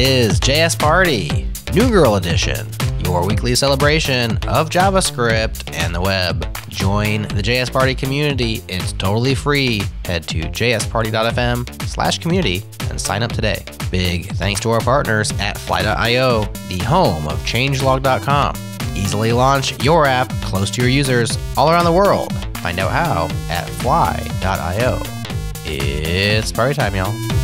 is JS Party, New Girl Edition, your weekly celebration of JavaScript and the web. Join the JS Party community. It's totally free. Head to jsparty.fm slash community and sign up today. Big thanks to our partners at Fly.io, the home of changelog.com. Easily launch your app close to your users all around the world. Find out how at fly.io. It's party time, y'all.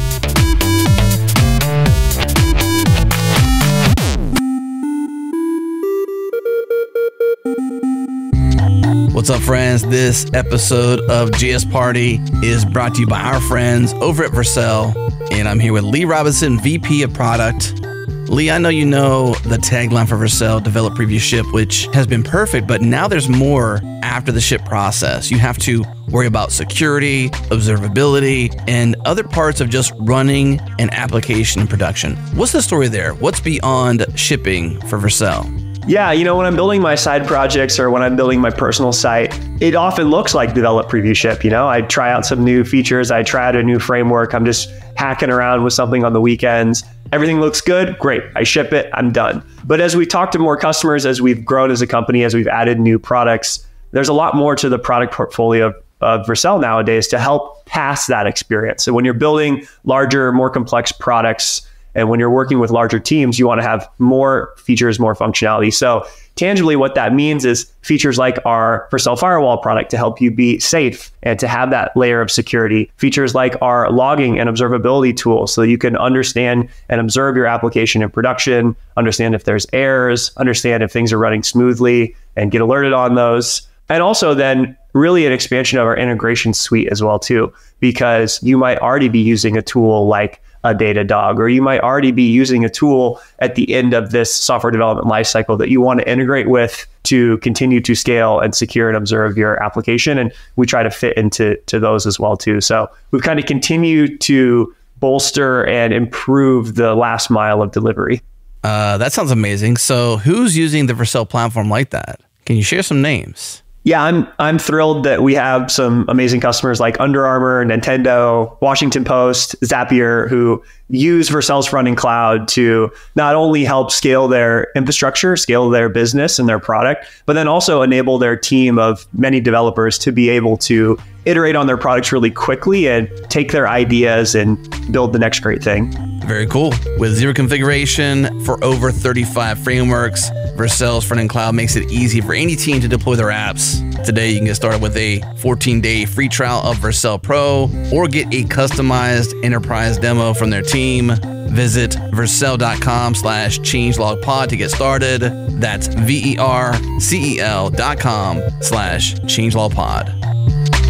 What's up, friends? This episode of JS Party is brought to you by our friends over at Vercel, and I'm here with Lee Robinson, VP of Product. Lee, I know you know the tagline for Vercel, develop, preview, ship, which has been perfect, but now there's more after the ship process. You have to worry about security, observability, and other parts of just running an application in production. What's the story there? What's beyond shipping for Vercel? Yeah, you know, when I'm building my side projects or when I'm building my personal site, it often looks like develop preview ship. You know, I try out some new features, I try out a new framework, I'm just hacking around with something on the weekends. Everything looks good, great. I ship it, I'm done. But as we talk to more customers, as we've grown as a company, as we've added new products, there's a lot more to the product portfolio of Vercel nowadays to help pass that experience. So when you're building larger, more complex products, and when you're working with larger teams, you want to have more features, more functionality. So tangibly, what that means is features like our Vercel Firewall product to help you be safe and to have that layer of security. Features like our logging and observability tools so you can understand and observe your application in production, understand if there's errors, understand if things are running smoothly, and get alerted on those. And also then really an expansion of our integration suite as well too, because you might already be using a tool like a Datadog, or you might already be using a tool at the end of this software development lifecycle that you want to integrate with to continue to scale and secure and observe your application. And we try to fit into to those as well too. So we've kind of continued to bolster and improve the last mile of delivery. Uh, that sounds amazing. So who's using the Vercel platform like that? Can you share some names? Yeah, I'm I'm thrilled that we have some amazing customers like Under Armour, Nintendo, Washington Post, Zapier, who use Vercel's frontend cloud to not only help scale their infrastructure, scale their business and their product, but then also enable their team of many developers to be able to iterate on their products really quickly and take their ideas and build the next great thing. Very cool. With zero configuration for over 35 frameworks, Vercel's front-end cloud makes it easy for any team to deploy their apps. Today, you can get started with a 14-day free trial of Vercel Pro or get a customized enterprise demo from their team. Visit vercel.com slash changelogpod to get started. That's V-E-R-C-E-L dot com slash changelogpod.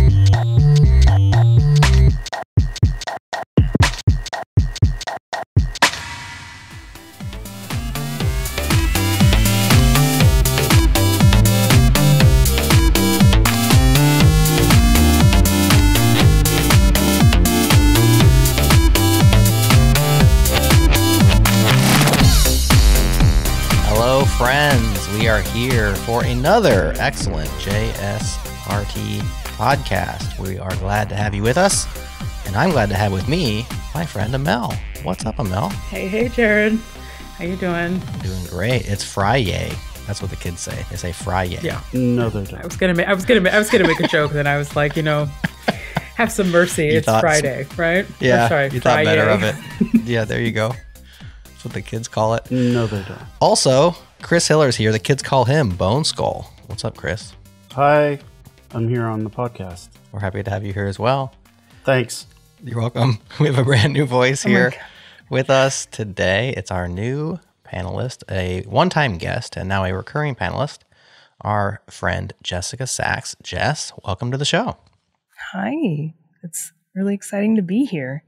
Friends. We are here for another excellent JS Party podcast. We are glad to have you with us, and I'm glad to have with me my friend Amal. What's up, Amal? Hey, hey, Jared. How you doing? Doing great. It's Friday. That's what the kids say. They say Friday. Yeah. No, they don't. I was gonna make. I was gonna. I was gonna make a joke. Then I was like, you know, have some mercy. You it's thought- Friday, right? Or Yeah. sorry, you thought better of it. yeah, there you go. That's what the kids call it. No, they don't. Also, Chris Hiller's here. The kids call him Bone Skull. What's up, Chris? Hi, I'm here on the podcast. We're happy to have you here as well. Thanks. You're welcome. We have a brand new voice Oh here God. with us today. It's our new panelist, a one time guest, and now a recurring panelist, our friend Jessica Sachs. Jess, welcome to the show. Hi. It's really exciting to be here.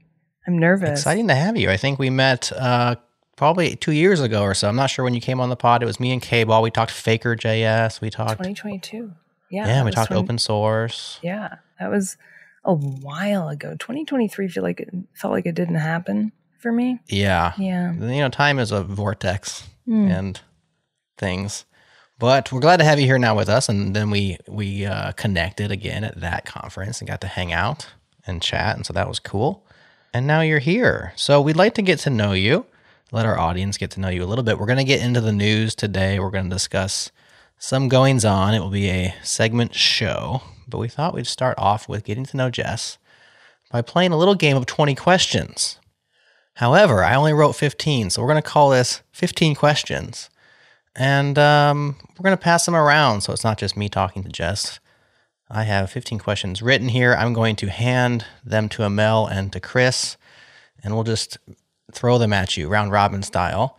I'm nervous. Exciting to have you. I think we met uh, probably two years ago or so. I'm not sure when you came on the pod. It was me and K-Ball. We talked Faker JS. We talked, 2022. Yeah. yeah, we talked 20 open source. Yeah. That was a while ago. 2023 feel like it felt like it didn't happen for me. Yeah. Yeah. You know, time is a vortex Hmm. and things. But we're glad to have you here now with us. And then we we uh, connected again at that conference and got to hang out and chat, and so that was cool. And now you're here. So we'd like to get to know you. Let our audience get to know you a little bit. We're going to get into the news today. We're going to discuss some goings on. It will be a segment show, but we thought we'd start off with getting to know Jess by playing a little game of 20 questions. However, I only wrote 15, so we're going to call this 15 questions. And um, we're going to pass them around so it's not just me talking to Jess. I have 15 questions written here. I'm going to hand them to Amal and to Chris, and we'll just throw them at you round robin style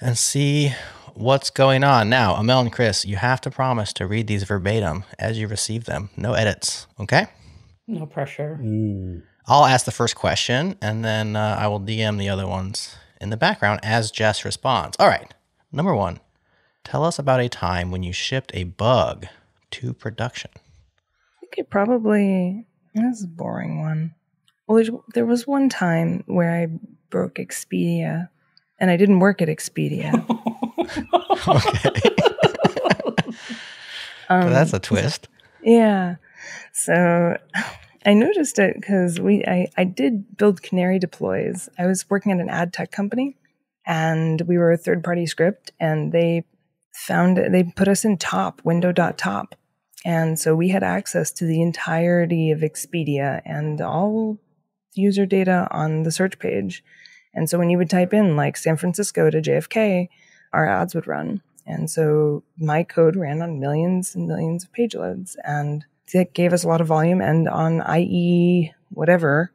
and see what's going on. Now, Amal and Chris, you have to promise to read these verbatim as you receive them. No edits, okay? No pressure. Mm. I'll ask the first question and then uh, I will DM the other ones in the background as Jess responds. All right. Number one, tell us about a time when you shipped a bug to production. I think it probably this is a boring one. Well, there was one time where I broke Expedia, and I didn't work at Expedia. Um, That's a twist. Yeah. So I noticed it because we I, I did build Canary deploys. I was working at an ad tech company and we were a third party script and they found they put us in top window.top. And so we had access to the entirety of Expedia and all user data on the search page. And so when you would type in like San Francisco to JFK, our ads would run. And so my code ran on millions and millions of page loads and that gave us a lot of volume. And on IE whatever,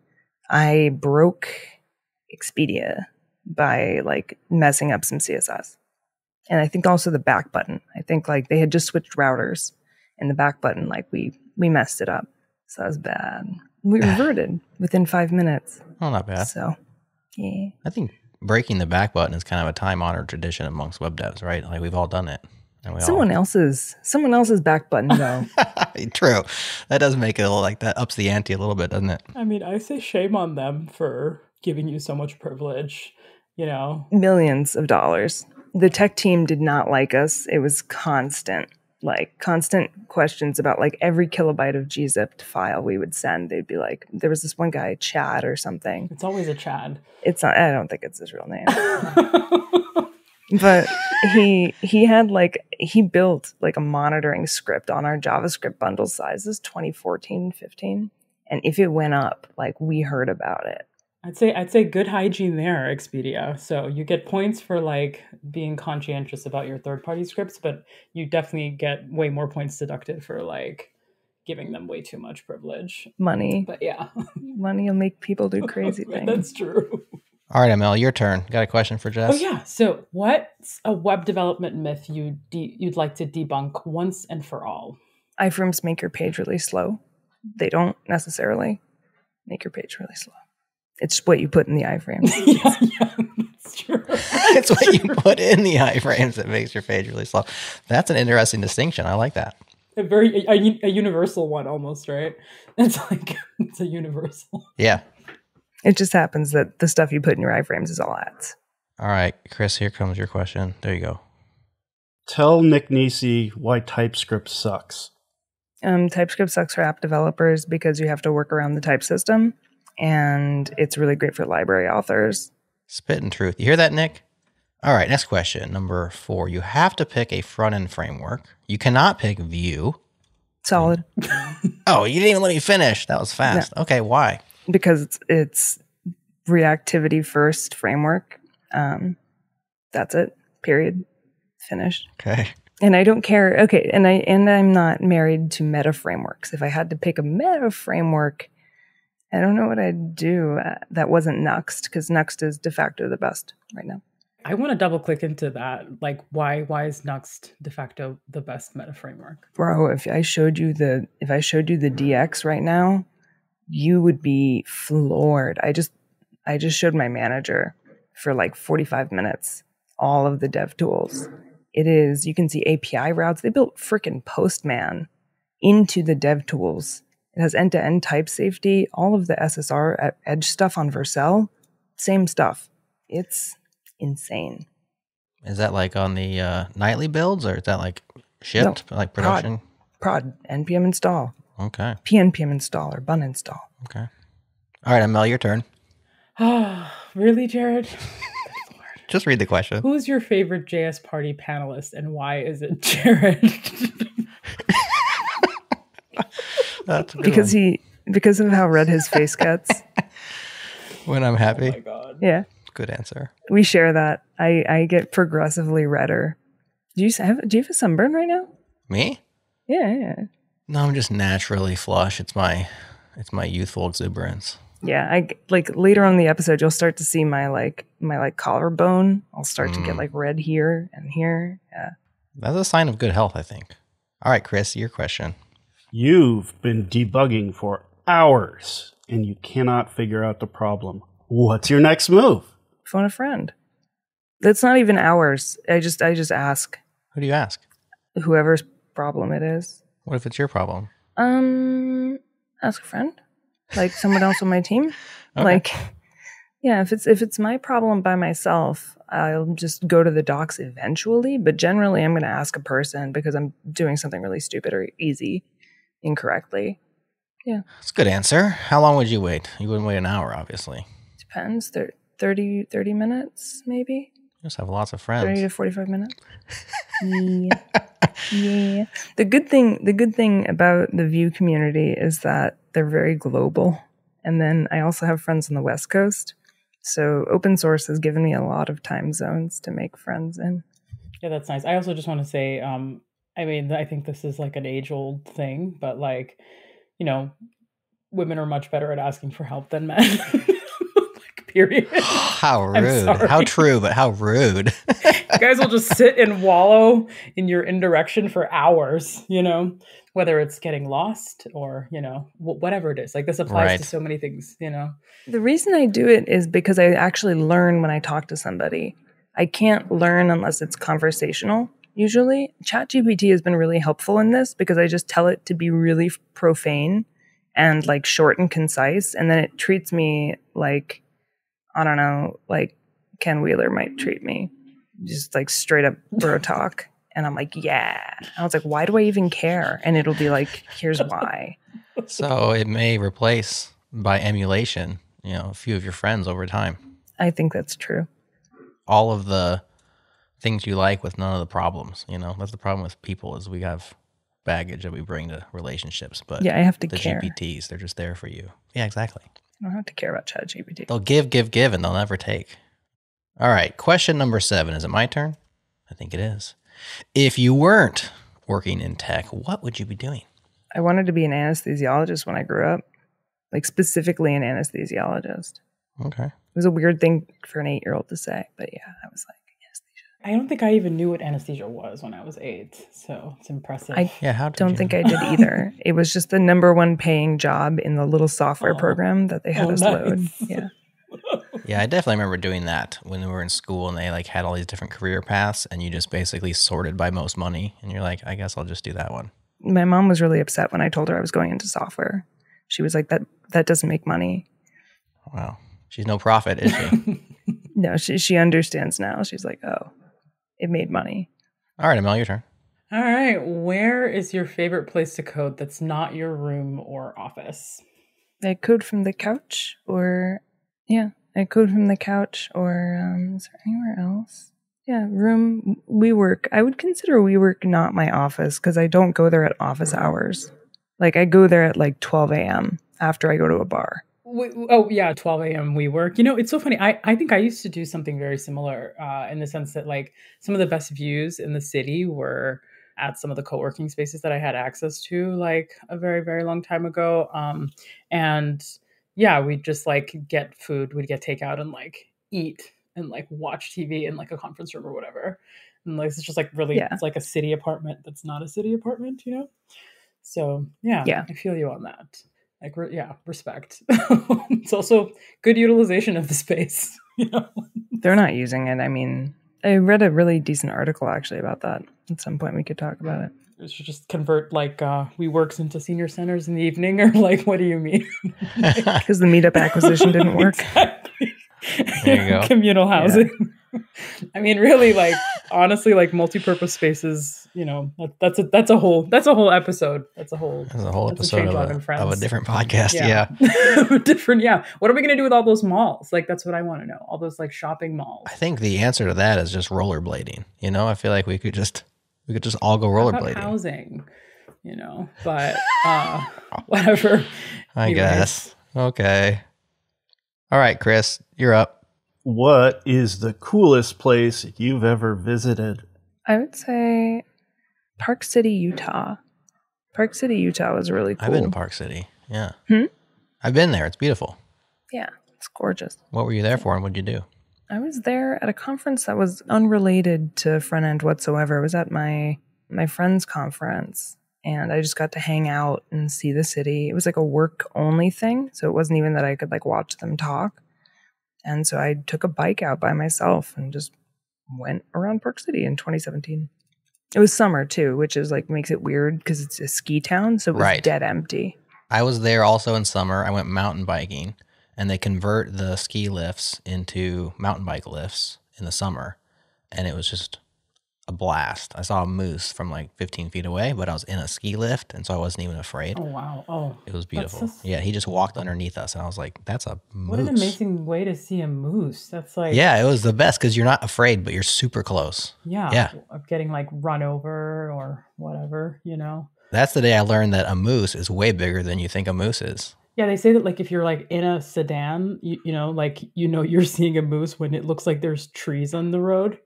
I broke Expedia by like messing up some CSS. And I think also the back button. I think like they had just switched routers and the back button, like we we messed it up. So that was bad. We reverted within five minutes. Oh, not bad. So yeah. I think breaking the back button is kind of a time honored tradition amongst web devs, right? Like we've all done it. And we Someone else's someone else's back button though. True. That does make it a little like that ups the ante a little bit, doesn't it? I mean, I say shame on them for giving you so much privilege. You know, millions of dollars. The tech team did not like us. It was constant, like constant questions about like every kilobyte of gzipped file we would send. They'd be like, there was this one guy, Chad or something. it's always a Chad. It's not. I don't think it's his real name, but he he had like he built like a monitoring script on our JavaScript bundle sizes 2014, 15, and if it went up, like we heard about it. I'd say I'd say good hygiene there, Expedia. So you get points for like being conscientious about your third party scripts, but you definitely get way more points deducted for like giving them way too much privilege. Money, But yeah, money will make people do crazy things. that's true. All right, Amal, your turn. Got a question for Jess? Oh yeah. So what's a web development myth you de- you'd like to debunk once and for all? iframes make your page really slow. They don't necessarily make your page really slow. It's what you put in the iframes. yeah, yeah, that's true. it's what you put in the iframes that makes your page really slow. That's an interesting distinction. I like that. a very a, a, a universal one almost, right? It's like it's a universal. Yeah. it just happens that the stuff you put in your iframes is all ads. All right, Chris, here comes your question. There you go. Tell Nick Nisi why TypeScript sucks. Um, TypeScript sucks for app developers because you have to work around the type system, and it's really great for library authors. Spit and truth. You hear that, Nick? All right, next question. Number four. You have to pick a front end framework. You cannot pick Vue. Solid Oh, you didn't even let me finish. That was fast. Okay, why? because it's it's reactivity first framework. Um, that's it. Period. Finished. Okay. And I don't care. Okay, and I and I'm not married to meta frameworks. If I had to pick a meta framework, I don't know what I'd do. Uh, that wasn't Nuxt because Nuxt is de facto the best right now. I want to double click into that. Like, why why is Nuxt de facto the best meta framework? Bro, if I showed you the if I showed you the DX right now, you would be floored. I just I just showed my manager for like 45 minutes all of the dev tools. It is you can see API routes. They built freaking Postman into the dev tools. It has end-to-end type safety, all of the SSR edge stuff on Vercel, same stuff. It's insane. Is that like on the uh, nightly builds or is that like shipped, like production? Prod prod, npm install, Okay. pnpm install or bun install. Okay. All right, Amal, your turn. Ah, really, Jared? Just read the question. Who's your favorite JS Party panelist and why is it Jared? That's a good because one. he because of how red his face gets. when I'm happy. oh my god. yeah, Good answer. we share that. I I get progressively redder. Do you have do you have a sunburn right now? Me? Yeah, yeah, No, I'm just naturally flush. It's my it's my youthful exuberance. yeah. I like later on in the episode, you'll start to see my like my like collarbone. I'll start to get Mm. like red here and here. Yeah. That's a sign of good health, I think. All right, Chris, your question. You've been debugging for hours and you cannot figure out the problem. What's your next move? Phone a friend. That's not even hours. I just I just ask Who do you ask? whoever's problem it is. What if it's your problem? Um, ask a friend, like someone else on my team. Okay. Like, yeah, if it's if it's my problem by myself, I'll just go to the docs eventually. But generally, I'm going to ask a person because I'm doing something really stupid or easy incorrectly. Yeah. That's a good answer. How long would you wait? You wouldn't wait an hour, obviously. Depends. Thir- 30, 30 minutes, maybe You just have lots of friends. thirty friends. to forty five minutes. yeah. yeah. The good thing the good thing about the Vue community is that they're very global. And then I also have friends on the West Coast. So open source has given me a lot of time zones to make friends in. Yeah, that's nice. I also just want to say, um, I mean, I think this is like an age old thing, but like, you know, women are much better at asking for help than men. like, period. how rude. How true, but how rude. you guys will just sit and wallow in your indirection for hours, you know, whether it's getting lost or, you know, wh- whatever it is. Like this applies Right. to so many things, you know. The reason I do it is because I actually learn when I talk to somebody. I can't learn unless it's conversational. Usually, ChatGPT has been really helpful in this because I just tell it to be really profane and like short and concise, and then it treats me like I don't know, like Ken Wheeler might treat me, just like straight up bro talk. And I'm like, yeah. And I was like, why do I even care? And it'll be like, here's why. so it may replace by emulation, you know, a few of your friends over time. I think that's true. All of the things you like with none of the problems. You know, that's the problem with people is we have baggage that we bring to relationships. But Yeah, I have to the care. GPTs, they're just there for you. Yeah, exactly. I don't have to care about ChatGPT. They'll give, give, give, and they'll never take. All right. Question number seven. Is it my turn? I think it is. If you weren't working in tech, what would you be doing? I wanted to be an anesthesiologist when I grew up, like specifically an anesthesiologist. Okay. It was a weird thing for an eight year old to say, but yeah, I was like. I don't think I even knew what anesthesia was when I was eight. So it's impressive. I Yeah. How Don't you- think I did either. it was just the number one paying job in the little software Oh. program that they had Oh, us load. Yeah. Yeah, I definitely remember doing that when we were in school and they like had all these different career paths and you just basically sorted by most money and you're like, I guess I'll just do that one. My mom was really upset when I told her I was going into software. She was like, that that doesn't make money. Wow. She's no prophet, is she? No, she she understands now. She's like, oh, it made money. all right, Amal, your turn. All right. Where is your favorite place to code that's not your room or office? I code from the couch, or yeah, I code from the couch, or um, is there anywhere else? Yeah, room. WeWork. I would consider WeWork not my office because I don't go there at office hours. Like I go there at like 12 a.m. after I go to a bar. W- Oh yeah, 12 a.m. WeWork. You know, it's so funny. I, I think I used to do something very similar uh, in the sense that like some of the best views in the city were at some of the co-working spaces that I had access to like a very very long time ago. Um, and yeah, we'd just like get food, we'd get takeout and like eat and like watch TV in like a conference room or whatever. And like it's just like really, Yeah. it's like a city apartment that's not a city apartment, you know. So yeah, Yeah. I feel you on that like re- yeah respect it's also good utilization of the space you know They're not using it. I mean, I read a really decent article actually about that. At some point, we could talk about it. we should just convert like uh WeWorks into senior centers in the evening or like what do you mean Because the meetup acquisition didn't work. exactly. There you go. communal housing i mean really like honestly like multi-purpose spaces you know, that, that's a that's a whole that's a whole episode. That's a whole That's a whole a episode Change of a, of a different podcast. Yeah. different. Yeah. What are we gonna do with all those malls? Like that's what I want to know. All those like shopping malls. I think the answer to that is just rollerblading. You know, I feel like we could just we could just all go rollerblading. housing, you know, but uh, whatever. I Anyways. guess. Okay. All right, Chris, you're up. What is the coolest place you've ever visited? I would say Park City, Utah. Park City, Utah was really cool. I've been to Park City. Yeah. Hmm? I've been there. It's beautiful. Yeah, it's gorgeous. What were you there for and what'd you do? I was there at a conference that was unrelated to front end whatsoever. It was at my my friend's conference and I just got to hang out and see the city. It was like a work only thing, so it wasn't even that I could like watch them talk. And so I took a bike out by myself and just went around Park City in 2017. It was summer too, which is like makes it weird because it's a ski town, so it was Right. dead empty. I was there also in summer. I went mountain biking and they convert the ski lifts into mountain bike lifts in the summer. And it was just a blast. I saw a moose from like 15 feet away, but I was in a ski lift. And so I wasn't even afraid. Oh wow. Oh, It was beautiful. Yeah, he just walked underneath us, and I was like, "That's a moose." what an amazing way to see a moose. That's like Yeah, it was the best because you're not afraid, but you're super close. yeah, Yeah. of getting like run over or whatever, you know. That's the day I learned that a moose is way bigger than you think a moose is. Yeah, they say that like if you're like in a sedan, you, you know, like you know you're seeing a moose when it looks like there's trees on the road.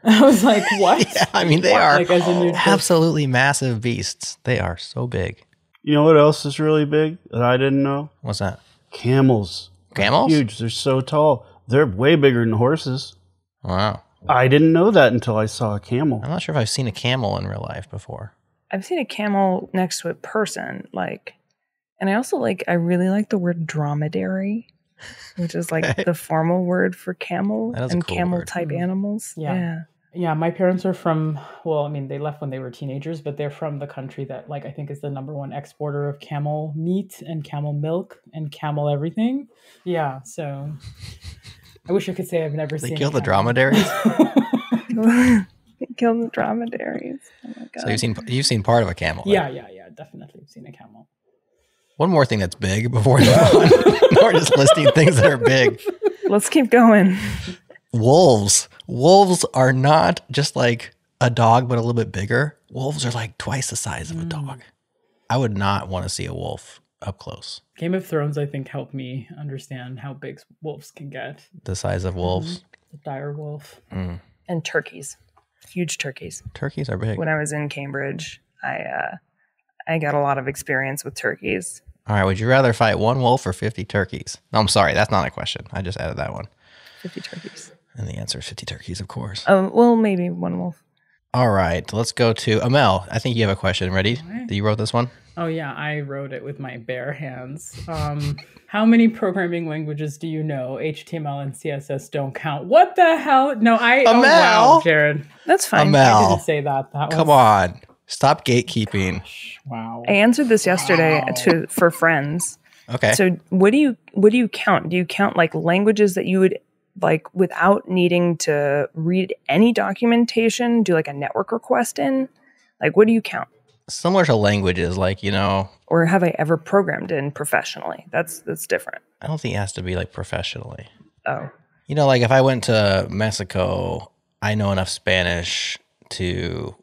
I was like, what? Yeah, I mean, they What? are like as in you're just- Absolutely massive beasts. They are so big. You know what else is really big that I didn't know? What's that? Camels. They're Camels? Huge. They're so tall. They're way bigger than horses. Wow. I didn't know that until I saw a camel. I'm not sure if I've seen a camel in real life before. I've seen a camel next to a person, like, and I also like, I really like the word dromedary, which is like the formal word for camel That is a and cool camel word. type Mhm. animals. Yeah. yeah. Yeah, my parents are from, well, I mean, they left when they were teenagers, but they're from the country that, like, I think is the number one exporter of camel meat and camel milk and camel everything. Yeah, so I wish I could say I've never They seen. a kill the dromedaries. they Kill the dromedaries. Oh my god. so you've seen you've seen part of a camel. then. yeah, yeah, yeah, definitely. I've seen a camel. One more thing that's big before we move on. We're just listing things that are big. Let's keep going. Wolves. Wolves are not just like a dog, but a little bit bigger. Wolves are like twice the size of a dog. I would not want to see a wolf up close. Game of Thrones, I think, helped me understand how big wolves can get. The size of wolves. The dire wolf. Mm. And turkeys, huge turkeys. Turkeys are big. When I was in Cambridge, I uh, I got a lot of experience with turkeys. All right. Would you rather fight one wolf or 50 turkeys? No, I'm sorry. That's not a question. I just added that one. Fifty turkeys. And the answer is 50 turkeys, of course. Oh well, maybe one wolf. All right. Let's go to Amal. I think you have a question. Ready? right. You wrote this one? Oh yeah, I wrote it with my bare hands. Um, how many programming languages do you know? HTML and CSS don't count. What the hell? No, I. Amal? Oh, wow, Jared. That's fine. I Amal. didn't say that. That Come was, on. Stop gatekeeping. Wow. I answered this yesterday to for friends. Okay. So what do you what do you count? Do you count like languages that you would like without needing to read any documentation, do like a network request in? Like what do you count? Similar to languages, like, you know, Or have I ever programmed in professionally? That's that's different. I don't think it has to be like professionally. Oh. You know, like if I went to Mexico, I know enough Spanish to,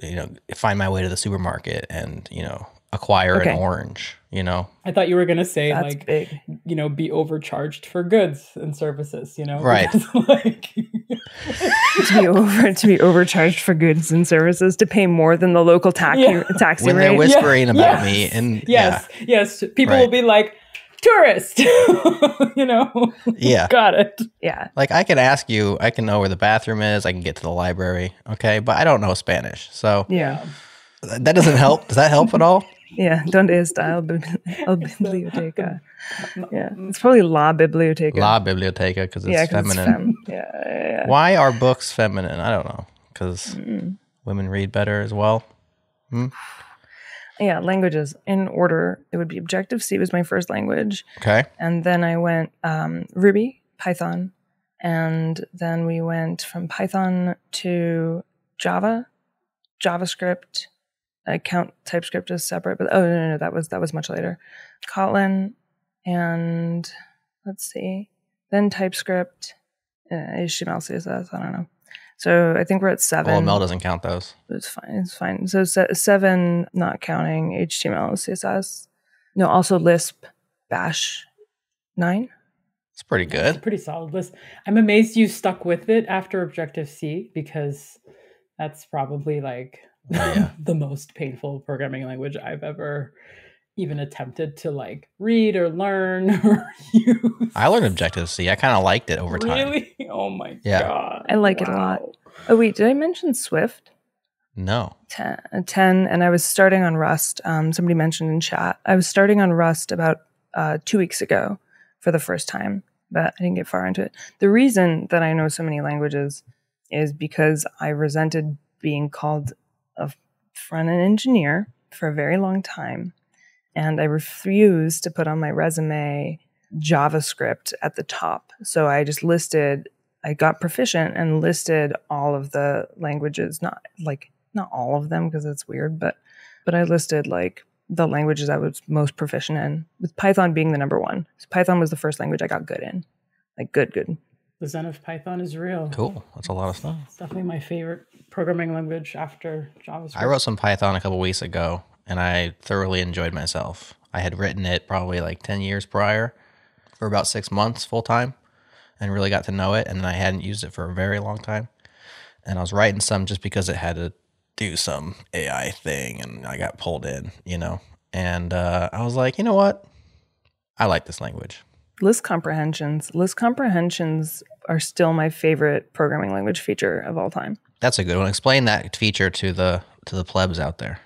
you know, find my way to the supermarket and, you know, acquire Okay. an orange, you know? I thought you were gonna say That's like big. you know be overcharged for goods and services. You know, Right. Because, like, to be over to be overcharged for goods and services to pay more than the local taxi Yeah. taxi When they're whispering Yeah, about yes, me and yes, yes, people Right. will be like tourist. you know, yeah. Yeah. got it. yeah. Like I can ask you, I can know where the bathroom is, I can get to the library, okay? But I don't know Spanish. So Yeah. that doesn't help. Does that help at all? Yeah. Donde está el, bibli- el biblioteca? Yeah. It's probably la biblioteca. La biblioteca because it's yeah, 'cause feminine. It's fem. Yeah, yeah, yeah. Why are books feminine? I don't know. Because women read better as well. Hmm? Yeah, languages in order. It would be Objective C was my first language, Okay. and then I went um, Ruby, Python, and then we went from Python to Java, JavaScript. I count TypeScript as separate, but oh no, no, no, that was that was much later. Kotlin and let's see, then TypeScript, uh, HTML, CSS. I don't know. So I think we're at seven. Well, Mel doesn't count those. It's fine. It's fine. So se- seven, not counting HTML, CSS. No, also Lisp, Bash, nine. It's pretty It's good. a pretty solid list. I'm amazed you stuck with it after Objective C because that's probably like Oh, yeah. the most painful programming language I've ever even attempted to like read or learn or use. I learned Objective C. I kind of liked it over time. Really? Oh my Yeah. god. I like it a lot. Oh wait, did I mention Swift? No. 10, uh, 10 and I was starting on Rust. Um, somebody mentioned in chat. I was starting on Rust about uh, two weeks ago for the first time, but I didn't get far into it. The reason that I know so many languages is because I resented being called a front end engineer for a very long time. And I refused to put on my resume JavaScript at the top. So I just listed, I got proficient and listed all of the languages, not like not all of them because it's weird, but but I listed like the languages I was most proficient in, with Python being the number one. So Python was the first language I got good in, like good, good. The Zen of Python is real. Cool. That's a lot of stuff. It's definitely my favorite programming language after JavaScript. I wrote some Python a couple weeks ago and I thoroughly enjoyed myself. I had written it probably like 10 years prior for about six months full time and really got to know it. And then I hadn't used it for a very long time. And I was writing some just because it had to do some AI thing and I got pulled in, you know. And uh, I was like, you know what? I like this language. List comprehensions. List comprehensions are still my favorite programming language feature of all time. That's a good one. Explain that feature to the to the plebs out there.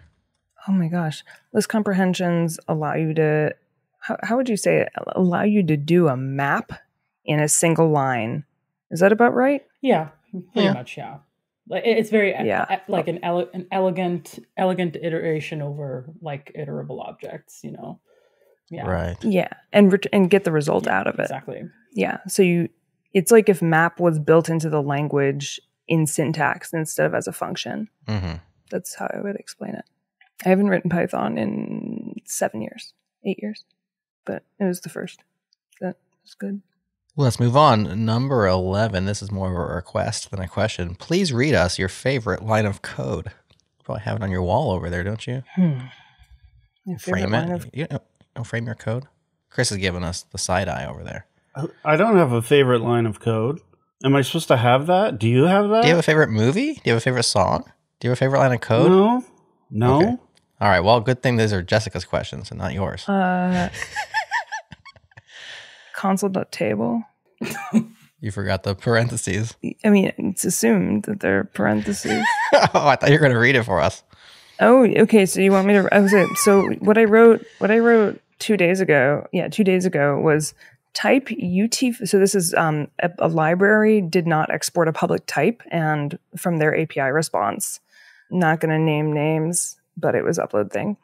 Oh my gosh. List comprehensions allow you to, how, how would you say it? Allow you to do a map in a single line. Is that about right? Yeah, pretty Yeah. much. Yeah, it's very Yeah. yeah. like an ele- an elegant elegant iteration over like iterable objects. You know. Yeah. Right. Yeah. And, ret- and get the result Yeah, out of it. Exactly. Yeah. So you, it's like if map was built into the language in syntax instead of as a function. hmm That's how I would explain it. I haven't written Python in seven years, eight years, but it was the first. That was good. Let's move on. Number 11. This is more of a request than a question. Please read us your favorite line of code. Probably have it on your wall over there, don't you? Hmm. My Frame it. of You don't, don't frame your code. Chris is giving us the side eye over there. I don't have a favorite line of code. Am I supposed to have that? Do you have that? Do you have a favorite movie? Do you have a favorite song? Do you have a favorite line of code? No. No. Okay. All right. Well, good thing these are Jessica's questions and not yours. uh, console.table. You forgot the parentheses. I mean, it's assumed that they're parentheses. oh, I thought you were going to read it for us. Oh, okay. So you want me to? I was so what I wrote. What I wrote two days ago. Yeah, two days ago was type ut. So this is um, a, a library did not export a public type, and from their API response, not going to name names, but it was UploadThing.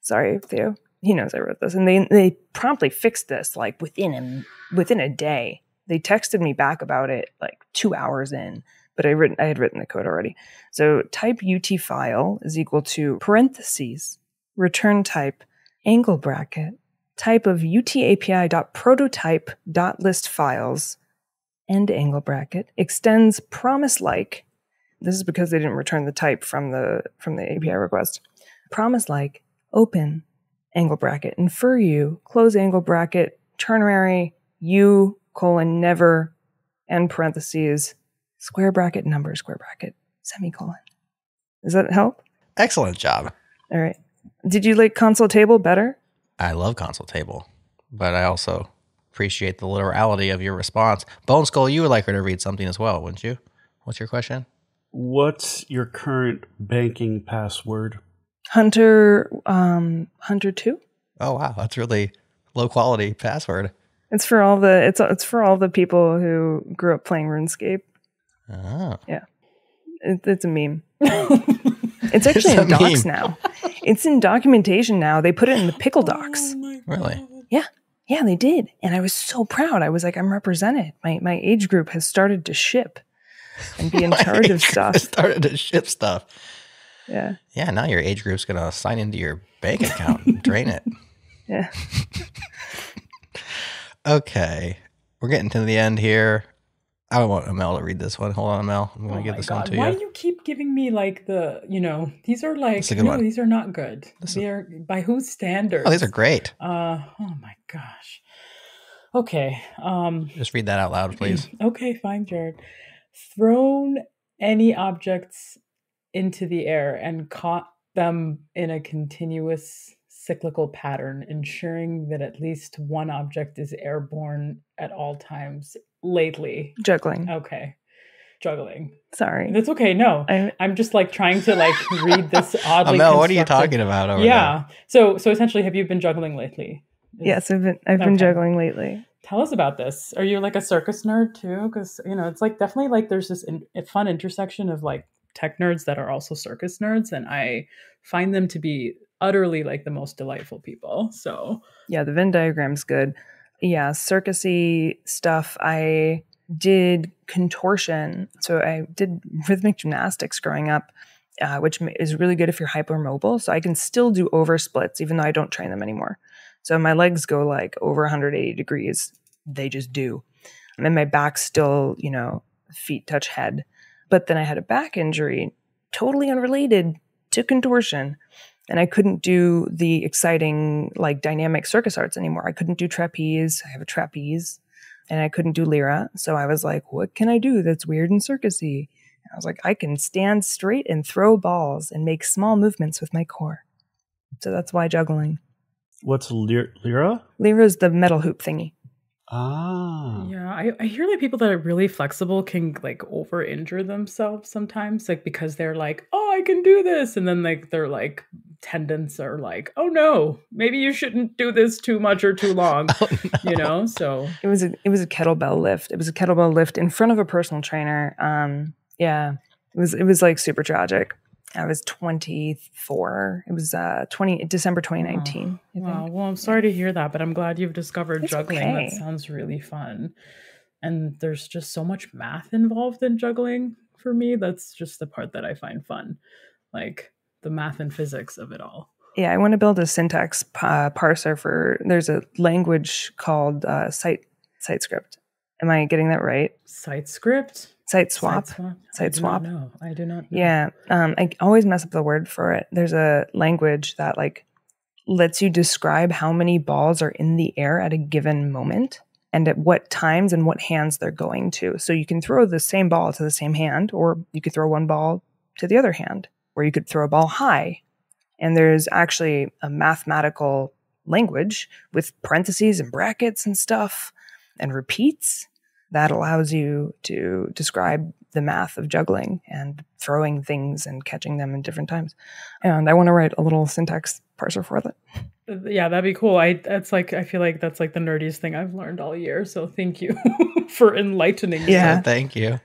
Sorry, Theo. He knows I wrote this, and they they promptly fixed this like within a within a day. They texted me back about it like two hours in, but I written I had written the code already. So type ut file is equal to parentheses return type angle bracket type of utapi.prototype.list files end angle bracket extends promise like this is because they didn't return the type from the from the API request promise like open angle bracket infer you close angle bracket ternary you colon never end parentheses square bracket number square bracket semicolon does that help Excellent job. all right did you like console table better I love console table, but I also appreciate the literality of your response. Bone Skull, you would like her to read something as well, wouldn't you? What's your question? What's your current banking password? Hunter um hunter 2 Oh wow, that's really low quality password. it's for all the it's it's for all the people who grew up playing runescape Oh. it, it's a meme it's actually a in docs meme. now it's in documentation now they put it in the pickle docs Really? Yeah. Yeah, they did. And I was so proud. I was like, I'm represented. My my age group has started to ship and be in charge of stuff. Started to ship stuff. Yeah. Yeah, now your age group's gonna sign into your bank account and drain it. Yeah. Okay. We're getting to the end here. I want Amal to read this one. Hold on, Amal. I'm gonna Oh give this God. one to Why you. do you keep giving me like the, you know, these are like, That's a good no, one. these are not good. This is- They're by whose standards? Oh, these are great. Uh, oh my gosh. Okay. Um, Just read that out loud, please. okay, fine, Jared. Thrown any objects into the air and caught them in a continuous cyclical pattern, ensuring that at least one object is airborne at all times lately. Juggling. Okay. Juggling. Sorry. That's okay. No. I, I'm just like trying to like read this oddly. Amal, what are you talking about over Yeah. So so essentially have you been juggling lately? Is- yes, I've been I've been juggling lately. Tell us about this. Are you like a circus nerd too? Because you know, it's like definitely like there's this in, a fun intersection of like tech nerds that are also circus nerds, and I find them to be utterly like the most delightful people. So Yeah, the Venn diagram's good. Yeah, circusy stuff. I did contortion. So I did rhythmic gymnastics growing up, uh, which is really good if you're hypermobile. So I can still do over splits, even though I don't train them anymore. So my legs go like over 180 degrees. They just do. And then my back still, you know, feet touch head. But then I had a back injury, totally unrelated to contortion and I couldn't do the exciting like dynamic circus arts anymore. I couldn't do trapeze. I have a trapeze, and I couldn't do lyra. So I was like, what can I do that's weird and circusy? And I was like, I can stand straight and throw balls and make small movements with my core. So that's why juggling. What's lira? Lyra is the metal hoop thingy. Ah. yeah, I, I hear like people that are really flexible can like over injure themselves sometimes, like because they're like, oh, I can do this, and then like their like tendons are like, oh no, maybe you shouldn't do this too much or too long, Oh, you know. So It was a it was a kettlebell lift. It was a kettlebell lift in front of a personal trainer. Um, yeah, it was it was like super tragic. I was 24. It was uh 20 December 2019. I. Wow. Well, I'm sorry to hear that, but I'm glad you've discovered It's juggling. okay. That sounds really fun. And there's just so much math involved in juggling for me. That's just the part that I find fun. Like the math and physics of it all. Yeah, I want to build a syntax uh, parser for. There's a language called uh, site site script. Am I getting that right? Site script? Site swap. Site swap? Site I do swap. Not. I do not know. Yeah, um, I always mess up the word for it. There's a language that like lets you describe how many balls are in the air at a given moment and at what times and what hands they're going to. So you can throw the same ball to the same hand, or you could throw one ball to the other hand, or you could throw a ball high. And there's actually a mathematical language with parentheses and brackets and stuff and repeats that allows you to describe the math of juggling and throwing things and catching them in different times. And I want to write a little syntax parser for that. Yeah, that'd be cool. I that's like I feel like that's like the nerdiest thing I've learned all year. So thank you for enlightening me. Yeah. So thank you.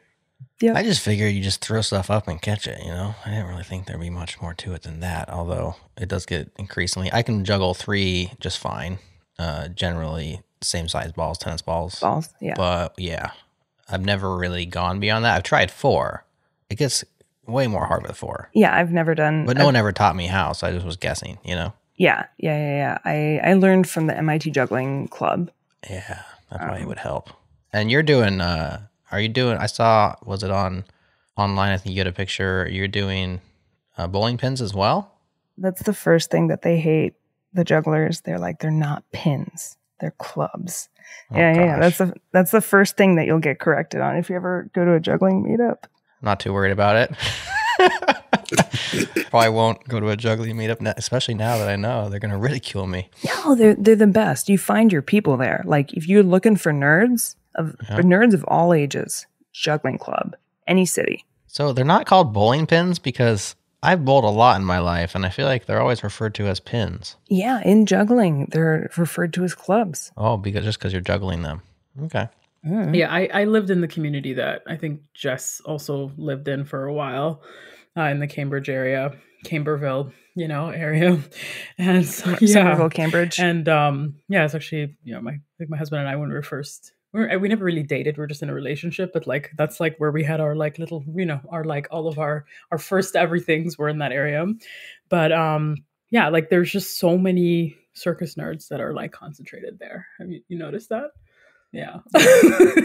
Yeah. I just figured you just throw stuff up and catch it, you know? I didn't really think there'd be much more to it than that, although it does get increasingly. I can juggle three just fine. Uh, generally, same size balls, tennis balls. Balls. Yeah. But yeah, I've never really gone beyond that. I've tried four. It gets way more hard with four. yeah, I've never done But no one ever taught me how, so I just was guessing, you know? Yeah, yeah, yeah, yeah. I, I learned from the MIT juggling club. Yeah, that's why it Um, would help. And you're doing uh are you doing I saw was it on online I think you had a picture you're doing uh, bowling pins as well? That's the first thing that they hate. The jugglers, they're like, they're not pins, they're clubs. Oh, yeah, yeah, yeah. That's the that's the first thing that you'll get corrected on if you ever go to a juggling meetup. Not too worried about it. Probably won't go to a juggling meetup, especially now that I know they're going to ridicule me. No, they're they're the best. You find your people there. Like if you're looking for nerds of Yeah. nerds of all ages, juggling club, any city. So they're not called bowling pins because I've bowled a lot in my life, and I feel like they're always referred to as pins. Yeah, in juggling, they're referred to as clubs. Oh, because just because you're juggling them. Okay. Mm. Yeah, I, I lived in the community that I think Jess also lived in for a while uh, in the Cambridge area, Camberville, you know, area. And so, yeah. Somerville, Cambridge. And um, yeah, it's actually, you know, my I think my husband and I when we were first we're, we never really dated. We are just in a relationship, but like that's like where we had our like little, you know, our like all of our our first everythings were in that area. But um, yeah, like there's just so many circus nerds that are like concentrated there. Have you, you noticed that? Yeah.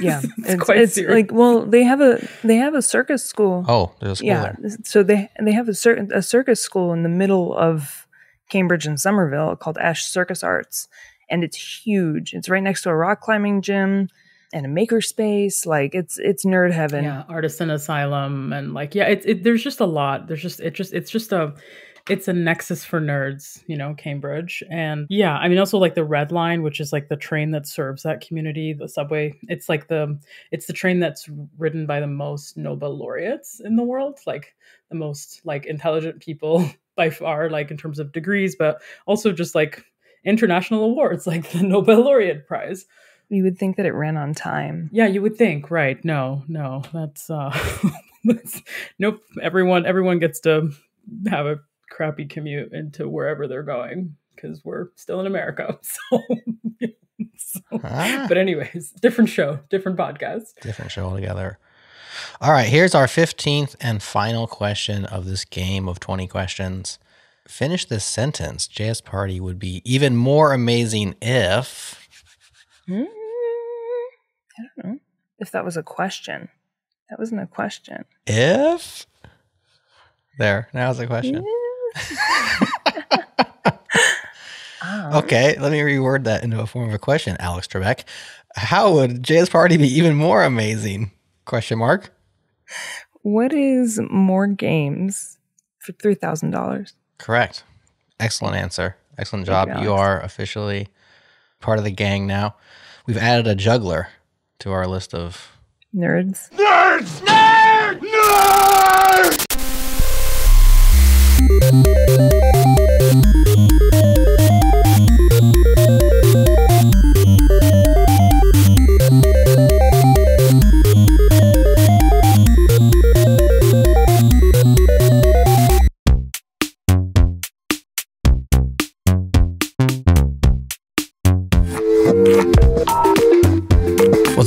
yeah. it's, it's, it's like well, they have a they have a circus school. Oh, there's a school yeah. There. So they they have a certain a circus school in the middle of Cambridge and Somerville called Esh Circus Arts, and it's huge. It's right next to a rock climbing gym and a makerspace. Like it's it's nerd heaven. Yeah, artisan asylum and like yeah, it's it, there's just a lot. There's just it just it's just a it's a nexus for nerds, you know, Cambridge. And yeah, I mean also like the red line, which is like the train that serves that community, the subway. It's like the it's the train that's ridden by the most Nobel laureates in the world, like the most like intelligent people by far, like in terms of degrees, but also just like international awards, like the Nobel laureate prize. You would think that it ran on time. Yeah, you would think, right? No, no, that's uh that's, nope. Everyone everyone gets to have a crappy commute into wherever they're going because we're still in America. So, so ah. but anyways, different show, different podcast. Different show altogether. All right, here's our 15th and final question of this game of 20 questions. Finish this sentence. JS Party would be even more amazing if. Mm, I don't know. If that was a question. That wasn't a question. If? There, now it's a question. okay, let me reword that into a form of a question, Alex Trebek. How would JS Party be even more amazing? Question mark. What is more games for three thousand dollars? Correct. Excellent answer. Excellent job. You, you are officially part of the gang now. We've added a juggler to our list of nerds. Nerds! Nerds! Nerds!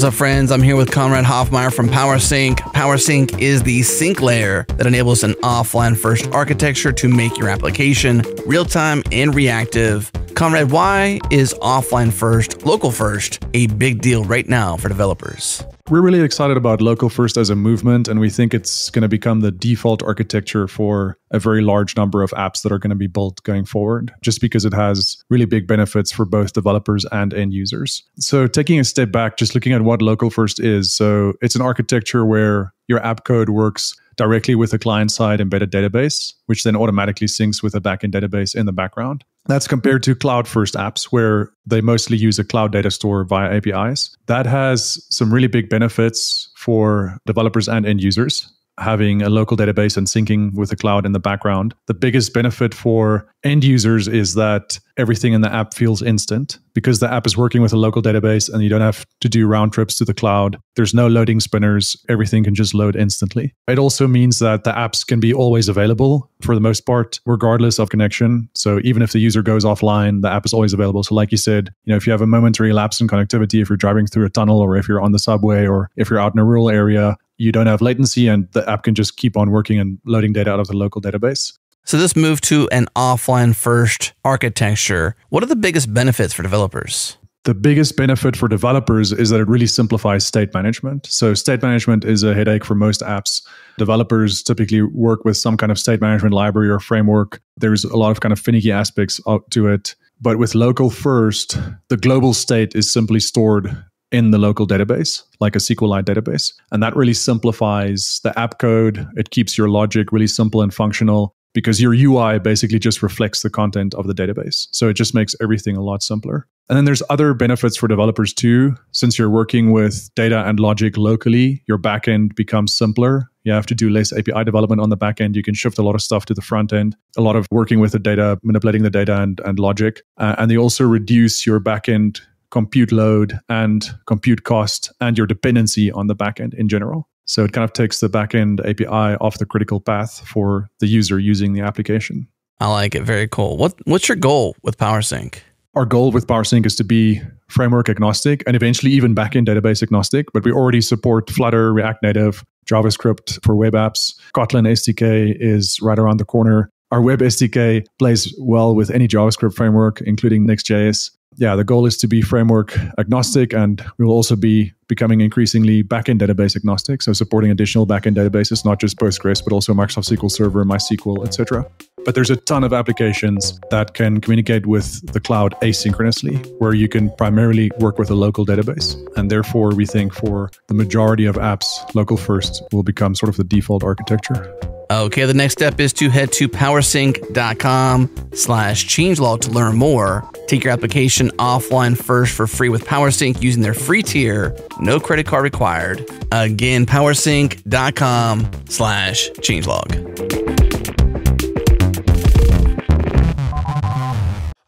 Up, friends? I'm here with Conrad Hofmeyr from PowerSync. PowerSync is the sync layer that enables an offline first architecture to make your application real time and reactive. Conrad, why is offline first, local first a big deal right now for developers? We're really excited about local first as a movement, and we think it's going to become the default architecture for a very large number of apps that are going to be built going forward, just because it has really big benefits for both developers and end users. So, taking a step back, just looking at what local first is. So, it's an architecture where your app code works directly with a client side embedded database, which then automatically syncs with a backend database in the background. That's compared to cloud first apps where they mostly use a cloud data store via APIs. That has some really big benefits for developers and end users having a local database and syncing with the cloud in the background. The biggest benefit for end users is that everything in the app feels instant because the app is working with a local database and you don't have to do round trips to the cloud. There's no loading spinners. Everything can just load instantly. It also means that the apps can be always available for the most part, regardless of connection. So even if the user goes offline, the app is always available. So like you said, you know, if you have a momentary lapse in connectivity, if you're driving through a tunnel or if you're on the subway or if you're out in a rural area, you don't have latency and the app can just keep on working and loading data out of the local database. So, this move to an offline first architecture, what are the biggest benefits for developers? The biggest benefit for developers is that it really simplifies state management. So, state management is a headache for most apps. Developers typically work with some kind of state management library or framework. There's a lot of kind of finicky aspects to it. But with local first, the global state is simply stored in the local database, like a SQLite database. And that really simplifies the app code. It keeps your logic really simple and functional because your UI basically just reflects the content of the database. So it just makes everything a lot simpler. And then there's other benefits for developers too. Since you're working with data and logic locally, your backend becomes simpler. You have to do less API development on the backend. You can shift a lot of stuff to the front end, a lot of working with the data, manipulating the data and, and logic. Uh, and they also reduce your backend compute load and compute cost and your dependency on the backend in general. So it kind of takes the backend API off the critical path for the user using the application. I like it. Very cool. What what's your goal with PowerSync? our goal with PowerSync is to be framework agnostic and eventually even backend database agnostic. But we already support Flutter, React Native, JavaScript for web apps. Kotlin SDK is right around the corner. Our web SDK plays well with any JavaScript framework, including Next.js yeah, the goal is to be framework agnostic, and we will also be becoming increasingly backend database agnostic, so supporting additional backend databases, not just Postgres, but also Microsoft SQL Server, MySQL, etc. But there's a ton of applications that can communicate with the cloud asynchronously, where you can primarily work with a local database. And therefore, we think for the majority of apps, local first will become sort of the default architecture. Okay, the next step is to head to powersync.com slash changelog to learn more. Take your application offline first for free with PowerSync using their free tier. No credit card required. Again, powersync.com slash changelog.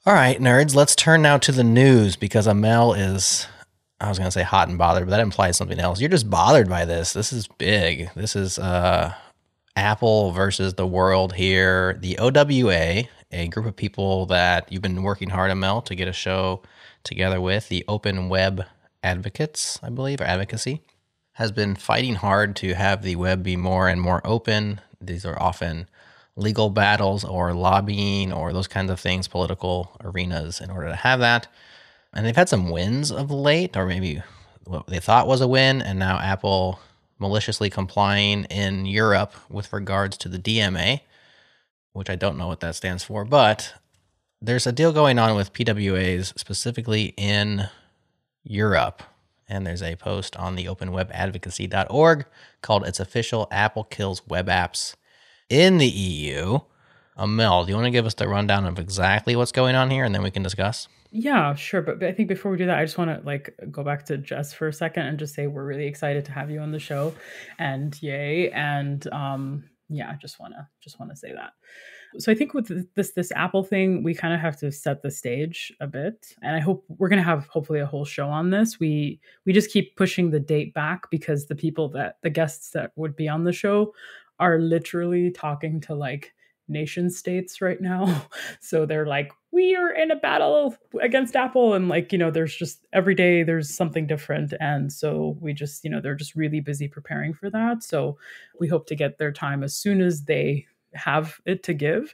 All right, nerds, let's turn now to the news because Amal is, I was going to say hot and bothered, but that implies something else. You're just bothered by this. This is big. This is, uh, Apple versus the world here. The OWA, a group of people that you've been working hard, Amal, to get a show together with, the Open Web Advocates, I believe, or advocacy, has been fighting hard to have the web be more and more open. These are often legal battles or lobbying or those kinds of things, political arenas in order to have that. And they've had some wins of late, or maybe what they thought was a win, and now Apple maliciously complying in Europe with regards to the DMA, which I don't know what that stands for, but there's a deal going on with PWAs specifically in Europe. And there's a post on the openwebadvocacy.org called It's Official Apple Kills Web Apps in the EU. Amal, do you want to give us the rundown of exactly what's going on here and then we can discuss? Yeah, sure. But I think before we do that, I just want to like go back to Jess for a second and just say we're really excited to have you on the show, and yay, and um, yeah, I just wanna just want to say that. So I think with this this Apple thing, we kind of have to set the stage a bit, and I hope we're gonna have hopefully a whole show on this. We we just keep pushing the date back because the people that the guests that would be on the show are literally talking to like nation states right now. So they're like, we are in a battle against Apple. And like, you know, there's just every day there's something different. And so we just, you know, they're just really busy preparing for that. So we hope to get their time as soon as they have it to give.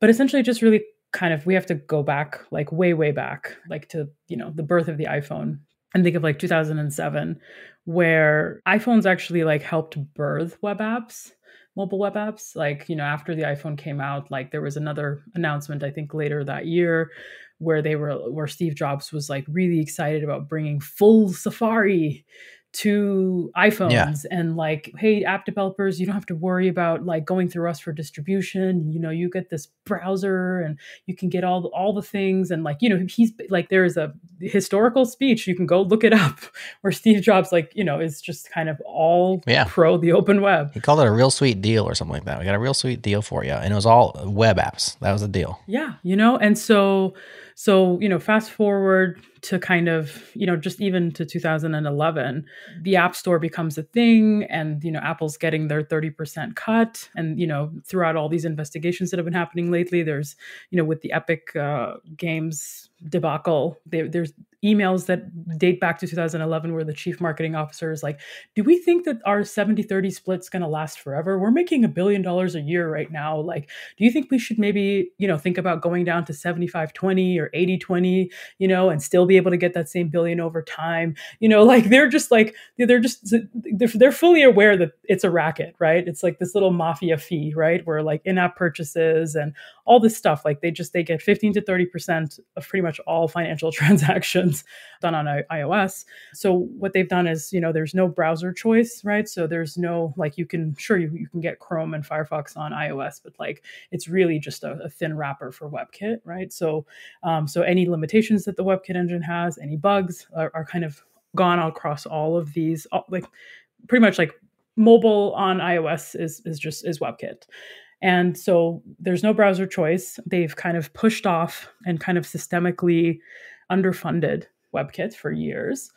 But essentially, just really kind of, we have to go back like way, way back, like to, you know, the birth of the iPhone and think of like 2007, where iPhones actually like helped birth web apps mobile web apps. Like, you know, after the iPhone came out, like there was another announcement, I think later that year, where they were, where Steve Jobs was like really excited about bringing full Safari to iPhones yeah. and like, hey, app developers, you don't have to worry about like going through us for distribution. You know, you get this browser and you can get all the, all the things and like, you know, he's like there is a historical speech you can go look it up where Steve Jobs like, you know, is just kind of all yeah. pro the open web. He called it a real sweet deal or something like that. We got a real sweet deal for you and it was all web apps. That was the deal. Yeah, you know, and so so, you know, fast forward to kind of, you know, just even to 2011, the App Store becomes a thing and, you know, Apple's getting their 30% cut. And, you know, throughout all these investigations that have been happening lately, there's, you know, with the Epic uh, Games debacle. There, there's emails that date back to 2011 where the chief marketing officer is like, Do we think that our 70 30 split's going to last forever? We're making a billion dollars a year right now. Like, do you think we should maybe, you know, think about going down to 75 20 or 80 20, you know, and still be able to get that same billion over time? You know, like they're just like, they're just, they're, they're fully aware that it's a racket, right? It's like this little mafia fee, right? Where like in app purchases and all this stuff, like they just, they get 15 to 30% of pretty much all financial transactions done on iOS. So what they've done is, you know, there's no browser choice, right? So there's no like you can sure you, you can get Chrome and Firefox on iOS, but like it's really just a, a thin wrapper for WebKit, right? So um, so any limitations that the WebKit engine has, any bugs are, are kind of gone across all of these, like pretty much like mobile on iOS is is just is WebKit. And so there's no browser choice. They've kind of pushed off and kind of systemically underfunded WebKit for years.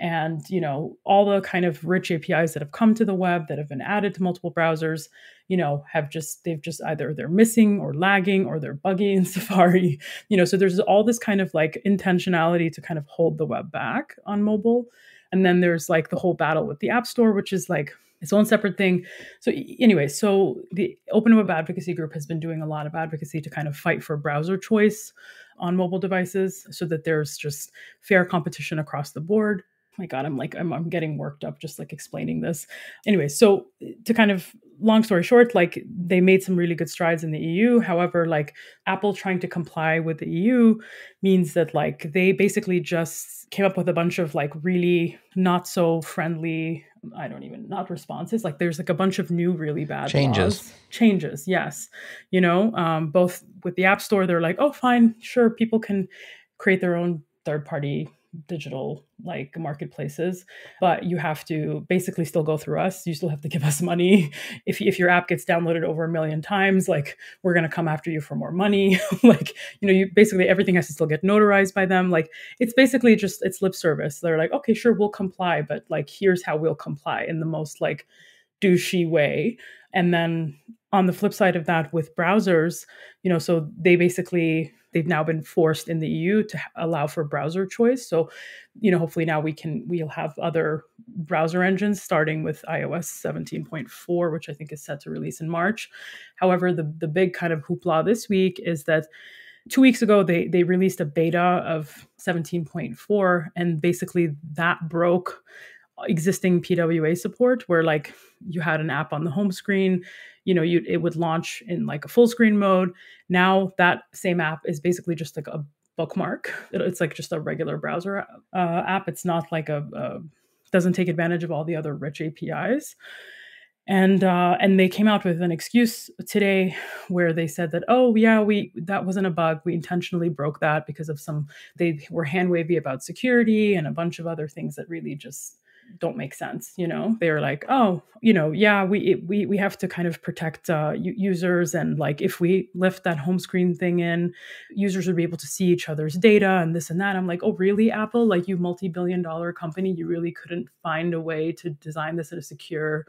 and you know all the kind of rich apis that have come to the web that have been added to multiple browsers you know have just they've just either they're missing or lagging or they're buggy in safari you know so there's all this kind of like intentionality to kind of hold the web back on mobile and then there's like the whole battle with the app store which is like its own separate thing. So anyway, so the Open Web Advocacy Group has been doing a lot of advocacy to kind of fight for browser choice on mobile devices so that there's just fair competition across the board my god i'm like I'm, I'm getting worked up just like explaining this anyway so eh, to kind of long story short like they made some really good strides in the eu however like apple trying to comply with the eu means that like they basically just came up with a bunch of like really not so friendly i don't even not responses. Like there's like a bunch of new really bad changes. laws. changes yes. You know um, both with the app store they're like oh fine sure people can create their own third party digital like marketplaces but you have to basically still go through us. You still have to give us money. If, if your app gets downloaded over a million times like we're going to come after you for more money. Like you know you basically everything has to still get notarized by them. Like it's basically just it's lip service. They're like okay sure we'll comply but like here's how we'll comply in the most like douchey way. And then on the flip side of that with browsers you know so they basically they've now been forced in the EU to allow for browser choice. So, you know, hopefully now we can we'll have other browser engines starting with iOS 17.4, which I think is set to release in March. However, the the big kind of hoopla this week is that two weeks ago they they released a beta of 17.4 and basically that broke existing pwa support where like you had an app on the home screen you know you it would launch in like a full screen mode. Now that same app is basically just like a bookmark. It's like just a regular browser uh, app. It's not like a, a doesn't take advantage of all the other rich apis and uh, and they came out with an excuse today where they said that oh yeah we that wasn't a bug. We intentionally broke that because of some they were hand wavy about security and a bunch of other things that really just don't make sense you know? They're like oh you know yeah we we we have to kind of protect uh, users and like if we lift that home screen thing in users would be able to see each other's data and this and that. I'm like oh really apple? Like you multi-billion dollar company you really couldn't find a way to design this in a secure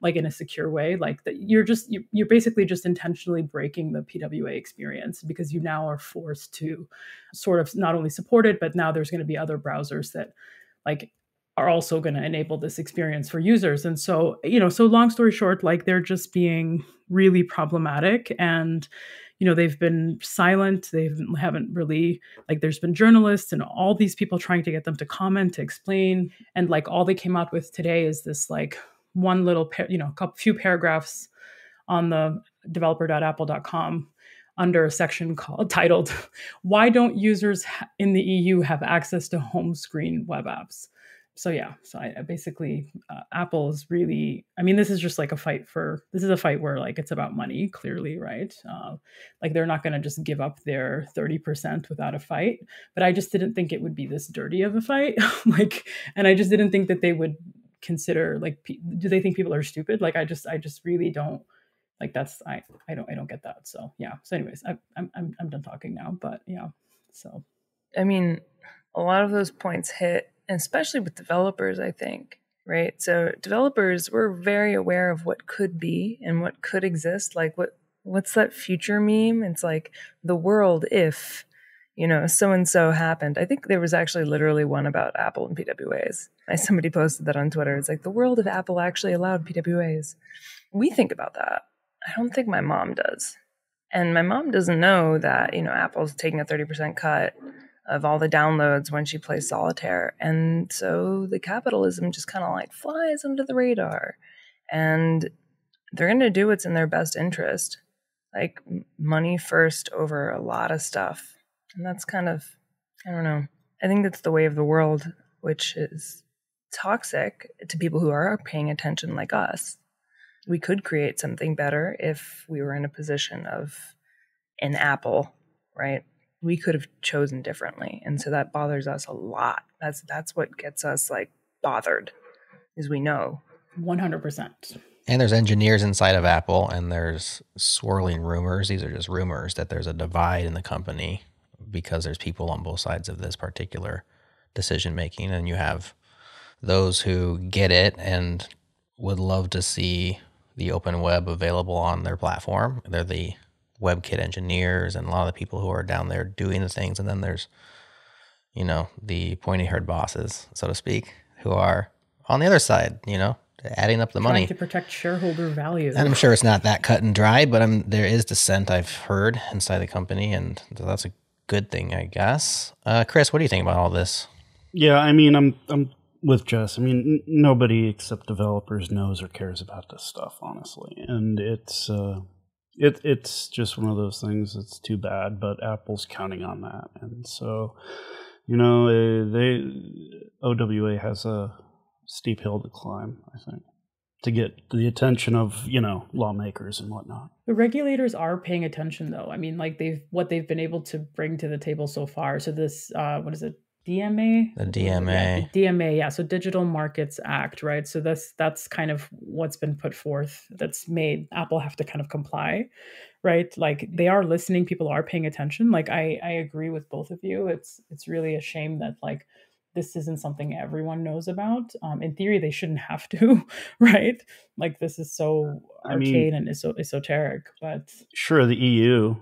like in a secure way? Like that you're just you're basically just intentionally breaking the pwa experience because you now are forced to sort of not only support it but now there's going to be other browsers that like are also going to enable this experience for users. And so, you know, so long story short, like they're just being really problematic and you know they've been silent. They haven't really like there's been journalists and all these people trying to get them to comment to explain. And like all they came out with today is this like one little par- you know a couple few paragraphs on the developer.apple.com under a section called titled why don't users in the eu have access to home screen web apps so yeah so i, basically uh, apple is really i mean this is just like a fight for this is a fight where like it's about money clearly right? Uh, like they're not going to just give up their 30% without a fight but i just didn't think it would be this dirty of a fight. Like and i just didn't think that they would consider like do they think people are stupid? Like i just i just really don't like that's i i don't i don't get that. So yeah. So anyways I, i'm i'm, I'm done talking now but yeah so. I mean a lot of those points hit especially with developers, I think, right? So developers, we're very aware of what could be and what could exist. Like what what's that future meme? It's like the world if you know so and so happened. I think there was actually literally one about Apple and PWAs. I, Somebody posted that on Twitter. It's like the world if Apple actually allowed PWAs. We think about that. I don't think my mom does. And my mom doesn't know that, you know, Apple's taking a 30% cut of all the downloads when she plays solitaire. And so the capitalism just kind of like flies under the radar. And they're going to do what's in their best interest, like money first over a lot of stuff. And that's kind of, I don't know. I think that's the way of the world, which is toxic to people who are paying attention like us. We could create something better if we were in a position of an apple, right? We could have chosen differently. And so that bothers us a lot. That's that's what gets us like bothered is we know. 100% and there's engineers inside of apple and there's swirling rumors. These are just rumors that there's a divide in the company because there's people on both sides of this particular decision making and you have those who get it and would love to see the open web available on their platform. They're the WebKit engineers and a lot of the people who are down there doing the things. And then there's, you know, the pointy haired bosses, so to speak, who are on the other side, you know, adding up the Trying money. to protect shareholder value. And I'm sure it's not that cut and dry, but I'm, there is dissent I've heard inside the company, and that's a good thing, I guess. Uh, Chris, what do you think about all this? Yeah, I mean, I'm I'm with Jess. I mean, n- nobody except developers knows or cares about this stuff, honestly, and it's uh, it it's just one of those things. It's too bad, but Apple's counting on that, and so you know uh, they OWA has a steep hill to climb. I think to get the attention of you know lawmakers and whatnot. The regulators are paying attention though. I mean, like they've what they've been able to bring to the table so far. So this uh what is it? DMA? The Yeah, DMA. the DMA, yeah. So Digital Markets Act, right? So that's that's kind of what's been put forth that's made Apple have to kind of comply, right? Like they are listening, people are paying attention. Like I I agree with both of you. It's it's really a shame that like this isn't something everyone knows about. Um, in theory, they shouldn't have to, right? Like this is so I mean- arcane and eso- esoteric, but sure the EU.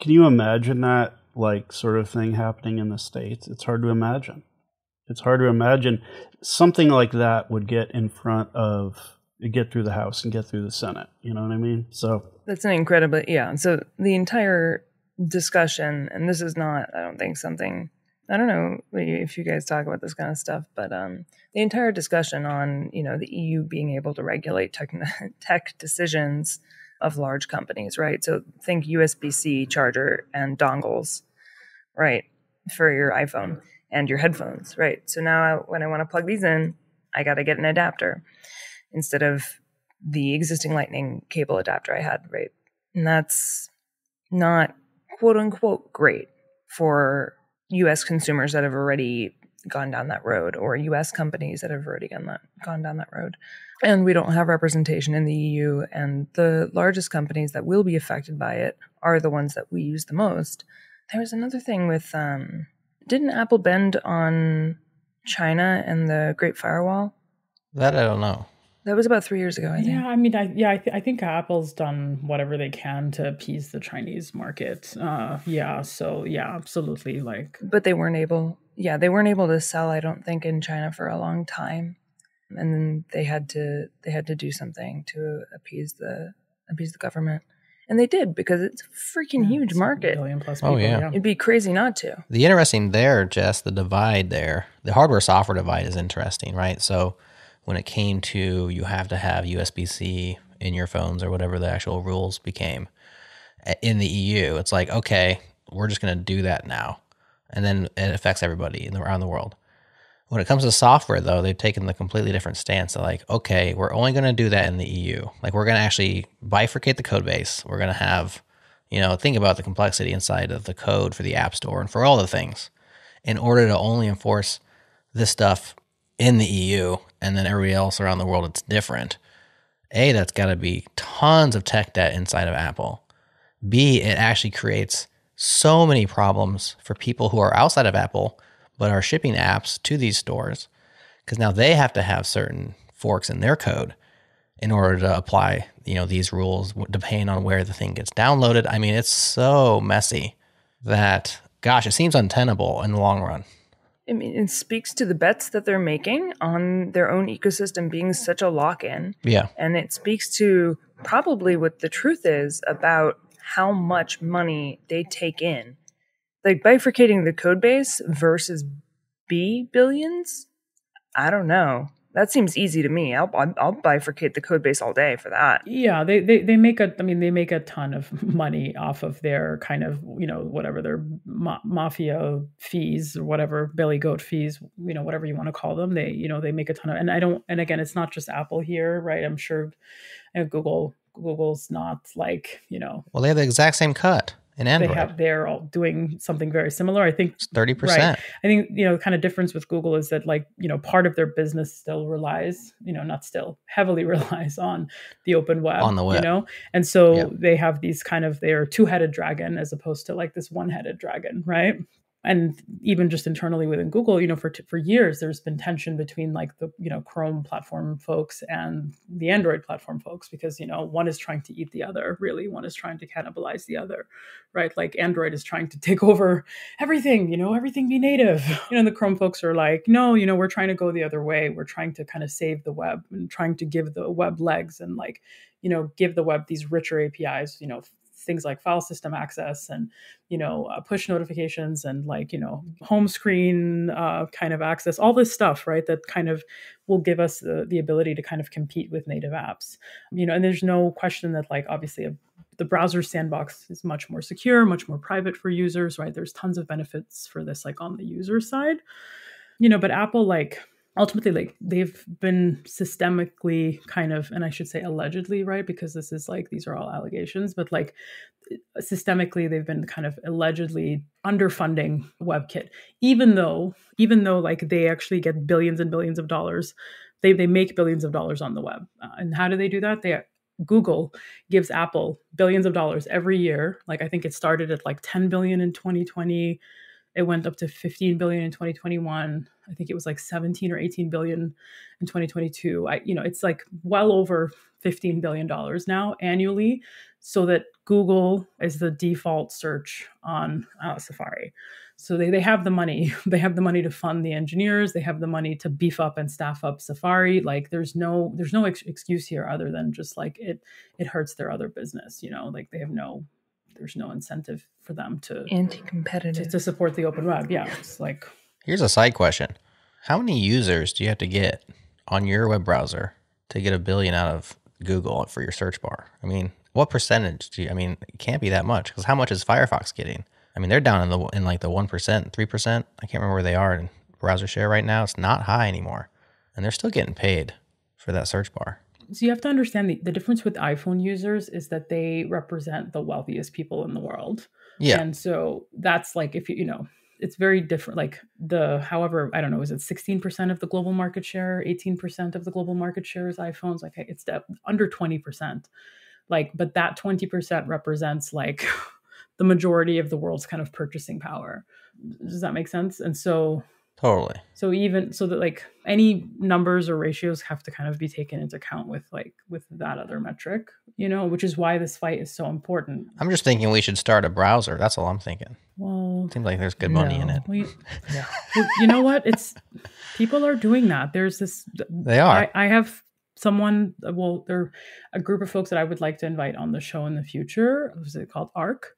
Can you imagine that like sort of thing happening in the states? It's hard to imagine. It's hard to imagine something like that would get in front of get through the House and get through the Senate. You know what I mean? So That's an incredible, yeah. So the entire discussion, and this is not, I don't think something. I don't know if you guys talk about this kind of stuff, but um, the entire discussion on you know the EU being able to regulate tech tech decisions of large companies, right? So think USB-C charger and dongles, right, for your iPhone and your headphones, right? So now when I want to plug these in, I got to get an adapter instead of the existing lightning cable adapter I had, right? And that's not quote unquote great for US consumers that have already gone down that road or US companies that have already gone that gone down that road. And we don't have representation in the EU and the largest companies that will be affected by it are the ones that we use the most. There was another thing with um didn't Apple bend on China and the Great Firewall? That I don't know. That was about 3 years ago, I think. Yeah, I mean, I yeah, I, th- I think Apple's done whatever they can to appease the Chinese market. Uh, yeah, so yeah, absolutely. Like, but they weren't able yeah they weren't able to sell i don't think in china for a long time and then they had to they had to do something to appease the appease the government and they did because it's a freaking huge it's a market billion plus Oh, people. yeah. it'd be crazy not to The interesting there, Jess, the divide there, the hardware software divide is interesting, right? So when it came to you have to have USB C in your phones or whatever the actual rules became uh, in the EU, it's like, okay, we're just going to do that now. And then it affects everybody in the, around the world. When it comes to software, though, they've taken the completely different stance. They're like, okay, we're only going to do that in the EU. Like, we're going to actually bifurcate the code base. We're going to have, you know, think about the complexity inside of the code for the App Store and for all the things in order to only enforce this stuff in the EU and then everybody else around the world, it's different. A, that's got to be tons of tech debt inside of Apple. B, it actually creates so many problems for people who are outside of Apple but are shipping apps to these stores because now they have to have certain forks in their code in order to apply you know these rules depending on where the thing gets downloaded. I mean, it's so messy that gosh, it seems untenable in the long run. I mean, it speaks to the bets that they're making on their own ecosystem being such a lock in. Yeah. And it speaks to probably what the truth is about how much money they take in. Like bifurcating the code base versus B billions? I don't know. That seems easy to me. I'll, I'll, I'll bifurcate the code base all day for that. yeah, they, they they make a. I mean, they make a ton of money off of their kind of you know whatever their ma- mafia fees or whatever belly goat fees, you know whatever you want to call them. They you know they make a ton of. And I don't. And again, it's not just Apple here, right? I'm sure uh, Google Google's not like you know Well, they have the exact same cut in Android. they have they're all doing something very similar. I think 30%. I think you know, kind of difference with Google is that like you know, part of their business still relies, you know, not still heavily relies on the open web, On the web. you know, and so Yeah. they have these kind of they're two headed dragon as opposed to like this one headed dragon, right? And even just internally within google you know for for years there's been tension between like the you know chrome platform folks and the android platform folks because you know one is trying to eat the other really. One is trying to cannibalize the other right? Like android is trying to take over everything you know everything be native. You know the chrome folks are like no you know we're trying to go the other way. We're trying to kind of save the web and trying to give the web legs and like you know give the web these richer apis you know things like file system access and you know uh, push notifications and like you know home screen uh, kind of access all this stuff right that kind of will give us the, the ability to kind of compete with native apps. You know and there's no question that like obviously a, the browser sandbox is much more secure much more private for users right? There's tons of benefits for this like on the user side. You know but apple like ultimately like they've been systemically kind of and i should say allegedly right because this is like these are all allegations but like systemically they've been kind of allegedly underfunding webkit. Even though even though like they actually get billions and billions of dollars they, they make billions of dollars on the web. Uh, and how do they do that? They google gives apple billions of dollars every year. Like i think it started at like 10 billion in 2020 it went up to 15 billion in 2021 i think it was like 17 or 18 billion in 2022 i you know it's like well over 15 billion dollars now annually so that google is the default search on uh, safari. So they, they have the money. They have the money to fund the engineers. They have the money to beef up and staff up safari. Like there's no there's no ex- excuse here other than just like it it hurts their other business you know? Like they have no there's no incentive for them to anti-competitive to, to support the open web. Yeah, it's like here's a side question: How many users do you have to get on your web browser to get a billion out of Google for your search bar? I mean, what percentage do you? I mean, it can't be that much because how much is Firefox getting? I mean, they're down in the in like the one percent, three percent. I can't remember where they are in browser share right now. It's not high anymore, and they're still getting paid for that search bar so you have to understand the, the difference with iphone users is that they represent the wealthiest people in the world yeah. And so that's like if you you know it's very different like the however i don't know is it 16% of the global market share 18% of the global market share is iphones? Like it's under 20% like but that 20% represents like the majority of the world's kind of purchasing power. Does that make sense? And so Totally. So even so that like any numbers or ratios have to kind of be taken into account with like with that other metric, you know, which is why this fight is so important. I'm just thinking we should start a browser. That's all I'm thinking. Well, seems like there's good money in it. We, yeah. well, you know what? It's people are doing that. There's this. They are. I, I have someone. Well, there a group of folks that I would like to invite on the show in the future. What was it called? Arc,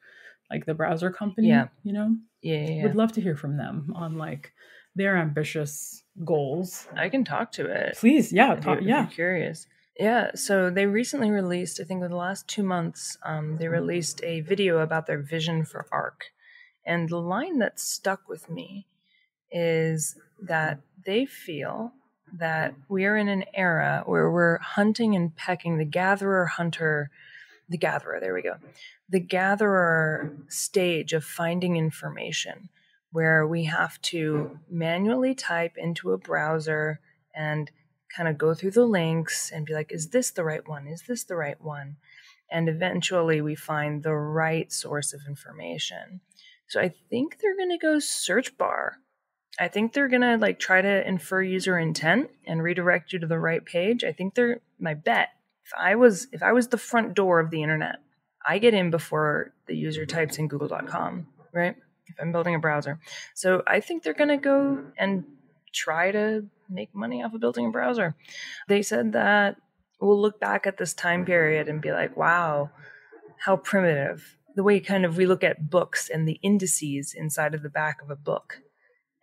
like the browser company. Yeah. You know. Yeah, yeah, yeah. Would love to hear from them on like their ambitious goals. I can talk to it. Please, yeah, if talk, yeah. If curious. Yeah, so they recently released, I think in the last two months, um, they released a video about their vision for ARC. And the line that stuck with me is that they feel that we are in an era where we're hunting and pecking the gatherer hunter, the gatherer, there we go, the gatherer stage of finding information where we have to manually type into a browser and kind of go through the links and be like, is this the right one? Is this the right one? And eventually we find the right source of information. So I think they're going to go search bar. I think they're going to like try to infer user intent and redirect you to the right page. I think they're my bet. If I was if I was the front door of the internet, I get in before the user mm-hmm. types in google.com, right? If I'm building a browser. So I think they're going to go and try to make money off of building a browser. They said that we'll look back at this time period and be like, wow, how primitive. The way kind of we look at books and the indices inside of the back of a book.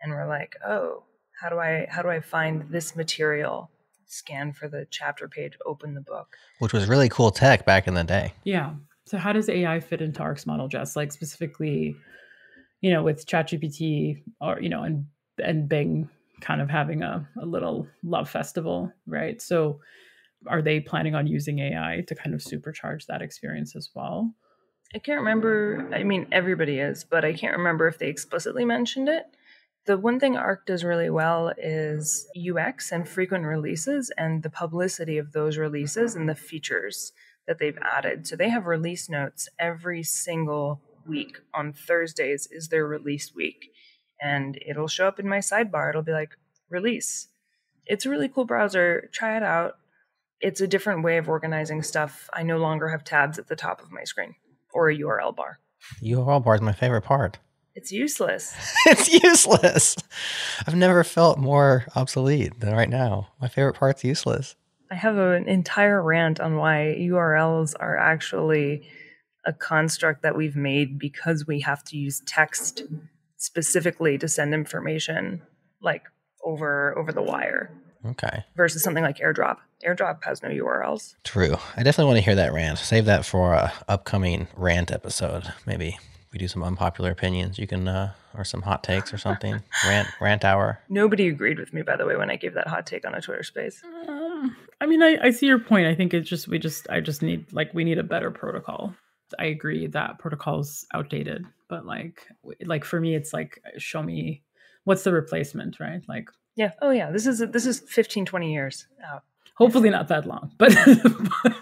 And we're like, oh, how do I how do I find this material? Scan for the chapter page, open the book. Which was really cool tech back in the day. Yeah. So how does AI fit into ARC's model, Jess? Like specifically you know, with ChatGPT or, you know, and and Bing kind of having a, a little love festival, right? So are they planning on using AI to kind of supercharge that experience as well? I can't remember. I mean, everybody is, but I can't remember if they explicitly mentioned it. The one thing ARC does really well is UX and frequent releases and the publicity of those releases and the features that they've added. So they have release notes every single week on Thursdays is their release week. and it'll show up in my sidebar. It'll be like release. It's a really cool browser. Try it out. It's a different way of organizing stuff. I no longer have tabs at the top of my screen or a URL bar. The URL bar is my favorite part. It's useless. it's useless. I've never felt more obsolete than right now. My favorite part's useless. I have an entire rant on why URLs are actually a construct that we've made because we have to use text specifically to send information like over over the wire Okay. versus something like airdrop airdrop has no urls True. I definitely want to hear that rant. Save that for a upcoming rant episode. Maybe we do some unpopular opinions. You can uh or some hot takes or something. rant rant hour. nobody agreed with me by the way when i gave that hot take on a twitter space Um, I mean, I, I see your point. I think it's just we just I just need like we need a better protocol. I agree that protocol's outdated, but like like for me, it's like show me what's the replacement, right? Like yeah oh yeah this is this is 15 20 years out hopefully not that long, but but,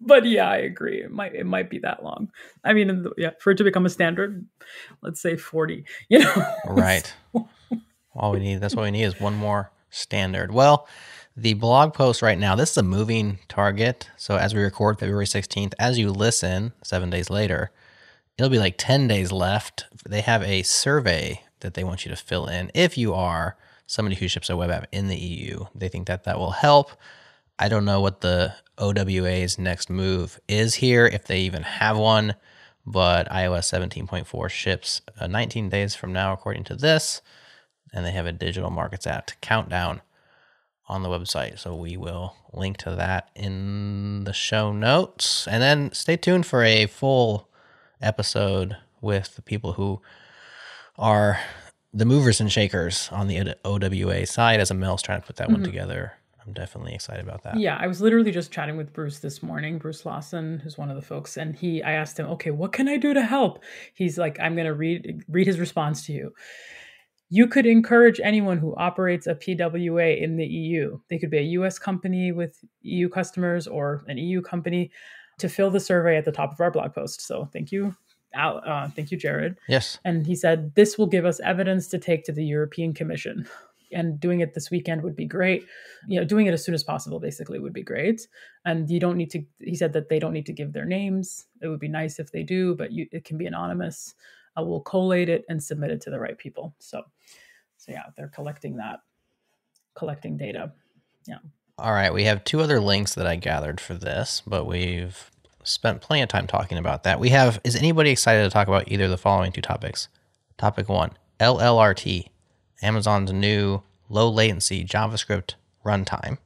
but yeah, I agree. It might it might be that long. I mean, yeah, for it to become a standard, let's say forty. You know, Right. All we need, that's what we need is one more standard. Well, the blog post right now, this is a moving target. So as we record February 16th, as you listen seven days later, it'll be like 10 days left. They have a survey that they want you to fill in if you are somebody who ships a web app in the EU. They think that that will help. I don't know what the OWA's next move is here, if they even have one, but iOS 17.4 ships uh, 19 days from now, according to this, and they have a Digital Markets Act countdown on the website. So we will link to that in the show notes. And then stay tuned for a full episode with the people who are the movers and shakers on the OWA side as Amal's trying to put that one mm-hmm. together. I'm definitely excited about that. Yeah, I was literally just chatting with Bruce this morning, Bruce Lawson, who's one of the folks, and he I asked him, "Okay, what can I do to help?" He's like, "I'm going to read read his response to you. You could encourage anyone who operates a PWA in the EU. They could be a US company with EU customers or an EU company to fill the survey at the top of our blog post. So, thank you Al, uh, thank you Jared. Yes. And he said, This will give us evidence to take to the European Commission. And doing it this weekend would be great. You know, doing it as soon as possible basically would be great. And you don't need to, he said that they don't need to give their names. It would be nice if they do, but you, it can be anonymous. Uh, we'll collate it and submit it to the right people. So, so yeah, they're collecting that, collecting data. Yeah. All right, we have two other links that I gathered for this, but we've spent plenty of time talking about that. We have is anybody excited to talk about either of the following two topics? Topic 1, LLRT, Amazon's new low latency JavaScript runtime.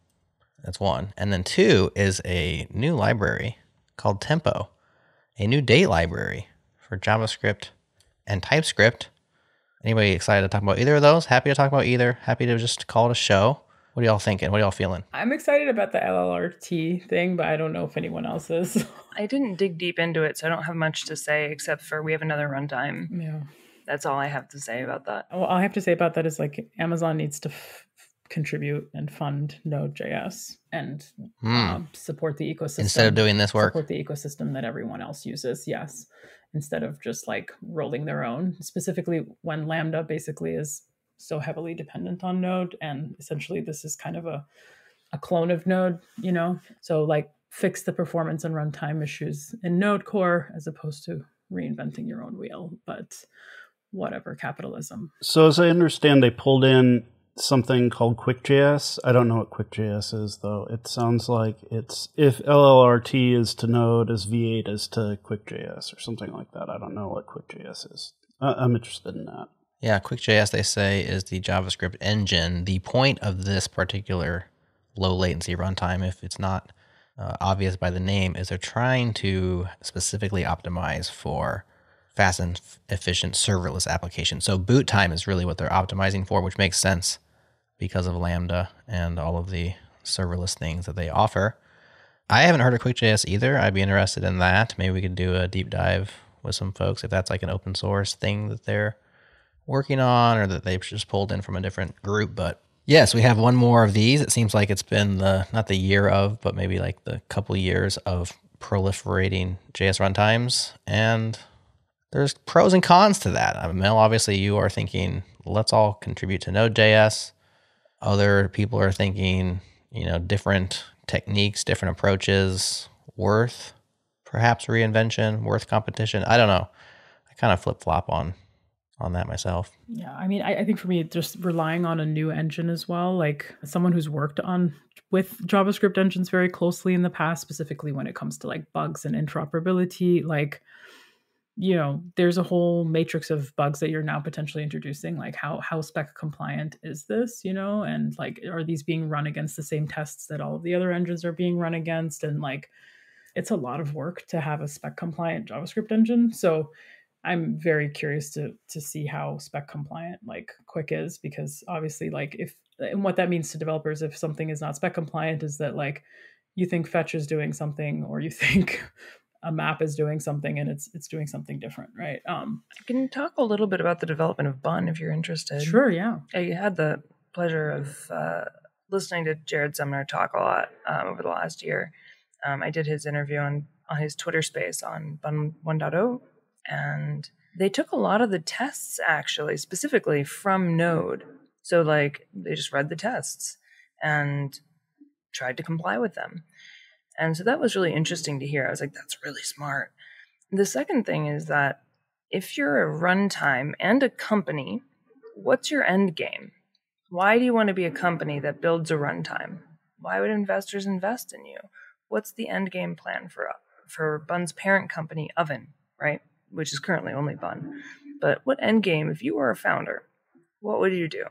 That's one. And then two is a new library called Tempo, a new date library for JavaScript and TypeScript. Anybody excited to talk about either of those? Happy to talk about either. Happy to just call it a show. What are y'all thinking? What are y'all feeling? I'm excited about the LLRT thing, but I don't know if anyone else is. I didn't dig deep into it, so I don't have much to say except for we have another runtime. yeah. That's all I have to say about that. Well, All I have to say about that is like Amazon needs to f- contribute and fund Node.js and Hmm. um, support the ecosystem Instead of doing this work. support the ecosystem that everyone else uses. Yes, instead of just like rolling their own. Specifically, when Lambda basically is so heavily dependent on Node, and essentially this is kind of a a clone of Node. You know, so like fix the performance and runtime issues in Node core as opposed to reinventing your own wheel. But whatever, capitalism. So as I understand, they pulled in something called QuickJS. I don't know what QuickJS is though. It sounds like it's if LLRT is to Node as V8 is to QuickJS or something like that. I don't know what QuickJS is. I- I'm interested in that. Yeah, QuickJS, they say, is the JavaScript engine. The point of this particular low latency runtime, if it's not uh, obvious by the name, is they're trying to specifically optimize for fast and efficient serverless applications. So boot time is really what they're optimizing for, which makes sense because of Lambda and all of the serverless things that they offer. I haven't heard of QuickJS either. I'd be interested in that. Maybe we could do a deep dive with some folks if that's like an open source thing that they're working on or that they've just pulled in from a different group. But yes, we have one more of these. It seems like it's been the not the year of, but maybe like the couple years of proliferating JS runtimes. And there's pros and cons to that. I mean, Mel, obviously, you are thinking let's all contribute to Node.js. Other people are thinking, you know, different techniques, different approaches, worth perhaps reinvention, worth competition. I don't know. I kind of flip flop on on that myself. Yeah, I mean, I, I, think for me, just relying on a new engine as well. Like someone who's worked on with JavaScript engines very closely in the past, specifically when it comes to like bugs and interoperability, like you know there's a whole matrix of bugs that you're now potentially introducing like how how spec compliant is this you know? And like are these being run against the same tests that all of the other engines are being run against? And like it's a lot of work to have a spec compliant javascript engine. So i'm very curious to to see how spec compliant like quick is because obviously like if and what that means to developers if something is not spec compliant is that like you think fetch is doing something or you think a map is doing something and it's it's doing something different, right? Um, I can talk a little bit about the development of Bun if you're interested. Sure, yeah. I had the pleasure of uh, listening to Jarred Sumner talk a lot um, over the last year. Um, I did his interview on on his Twitter space on Bun 1.0, and they took a lot of the tests actually, specifically from Node. So like they just read the tests and tried to comply with them. And so that was really interesting to hear. I was like, that's really smart. The second thing is that if you're a runtime and a company, what's your end game? Why do you want to be a company that builds a runtime? Why would investors invest in you? What's the end game plan for for Bun's parent company, Oven, right? Which is currently only Bun. But what end game, if you were a founder, what would you do?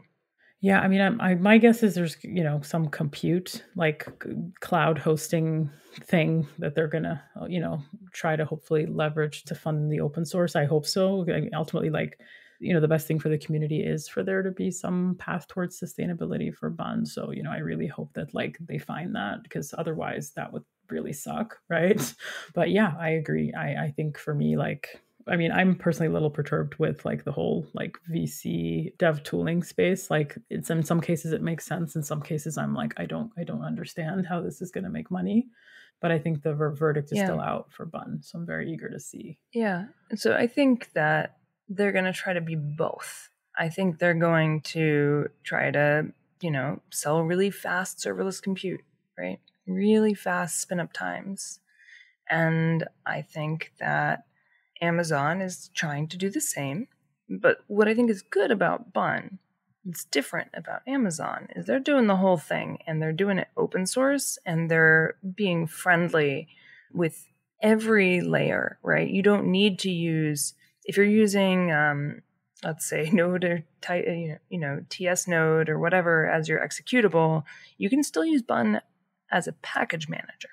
Yeah, I mean, I'm, I, my guess is there's you know some compute like cloud hosting thing that they're gonna uh, you know try to hopefully leverage to fund the open source. I hope so. ultimately, like you know, the best thing for the community is for there to be some path towards sustainability for Bun. So you know, I really hope that like they find that because otherwise that would really suck, right? But yeah, I agree. I I think for me like I mean, I'm personally a little perturbed with like the whole like VC dev tooling space. Like it's in some cases it makes sense. In some cases I'm like, I don't I don't understand how this is gonna make money. But I think the ver- verdict is yeah. still out for Bun. So I'm very eager to see. Yeah. So I think that they're gonna try to be both. I think they're going to try to, you know, sell really fast serverless compute, right? Really fast spin up times. And I think that Amazon is trying to do the same. But what I think is good about Bun, it's different about Amazon, is they're doing the whole thing and they're doing it open source and they're being friendly with every layer, right? You don't need to use, if you're using, um, let's say Node or you know TS Node or whatever as your executable, you can still use Bun as a package manager.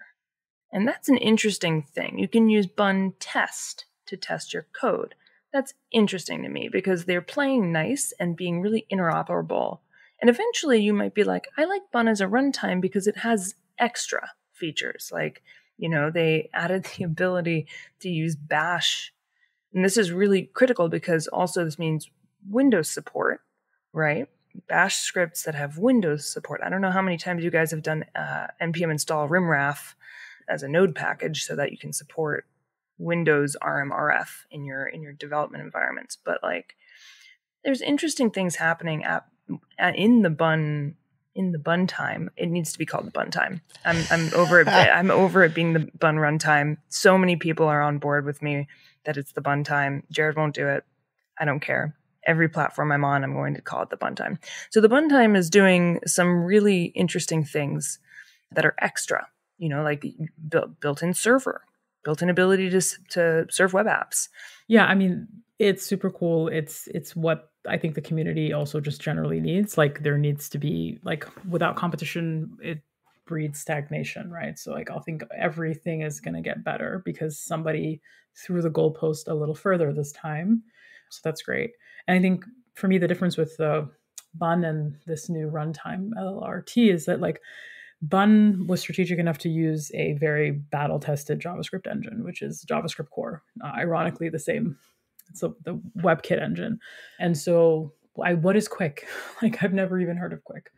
And that's an interesting thing. You can use Bun test to test your code. That's interesting to me because they're playing nice and being really interoperable. And eventually you might be like, I like Bun as a runtime because it has extra features. Like, you know, they added the ability to use bash. And this is really critical because also this means Windows support, right? Bash scripts that have Windows support. I don't know how many times you guys have done uh, npm install rimraf as a node package so that you can support Windows RMRF in your in your development environments. But like, there's interesting things happening at, at in the bun in the bun time. It needs to be called the bun time. I'm I'm over it. I'm over it being the bun runtime. So many people are on board with me that it's the bun time. Jared won't do it. I don't care. Every platform I'm on, I'm going to call it the bun time. So the bun time is doing some really interesting things that are extra. You know, like built built-in server built-in ability to to serve web apps. Yeah, I mean, it's super cool. It's it's what I think the community also just generally needs. Like there needs to be like without competition, it breeds stagnation, right? So like I'll think everything is going to get better because somebody threw the goalpost a little further this time. So that's great. And I think for me the difference with the Bun and this new runtime LLRT is that like Bun was strategic enough to use a very battle tested JavaScript engine, which is JavaScript core. Uh, ironically, the same. It's a, the WebKit engine. And so, I, what is Quick? Like, I've never even heard of Quick.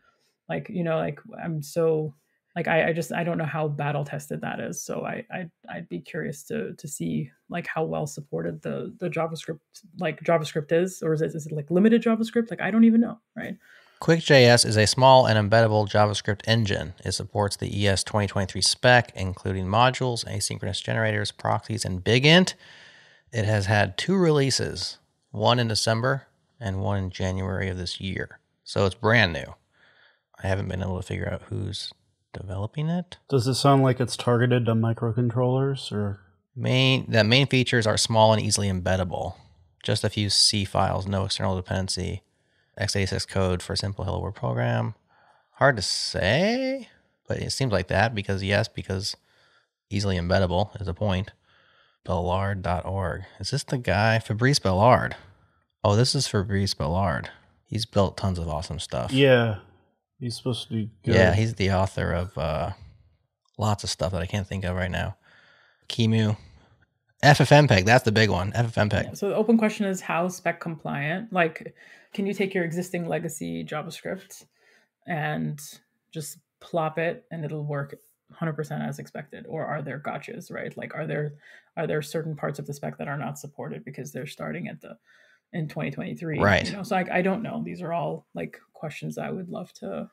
Like, you know, like I'm so like I, I just I don't know how battle tested that is. So I, I I'd be curious to to see like how well supported the the JavaScript like JavaScript is, or is it is it like limited JavaScript? Like I don't even know, right? QuickJS is a small and embeddable JavaScript engine. It supports the ES 2023 spec, including modules, asynchronous generators, proxies, and BigInt. It has had two releases, one in December and one in January of this year. So it's brand new. I haven't been able to figure out who's developing it. Does it sound like it's targeted to microcontrollers or? Main the main features are small and easily embeddable. Just a few C files, no external dependency. X86 code for a simple Hello World program. Hard to say, but it seems like that because yes, because easily embeddable is a point. Bellard.org. Is this the guy? Fabrice Bellard. Oh, this is Fabrice Bellard. He's built tons of awesome stuff. Yeah, he's supposed to be. Good. Yeah, he's the author of uh, lots of stuff that I can't think of right now. QEMU, FFmpeg. That's the big one. FFmpeg. Yeah, so the open question is how spec compliant? Like, can you take your existing legacy JavaScript and just plop it and it'll work 100% as expected or are there gotchas right like are there are there certain parts of the spec that are not supported because they're starting at the in 2023 Right. you know so I, I don't know these are all like questions i would love to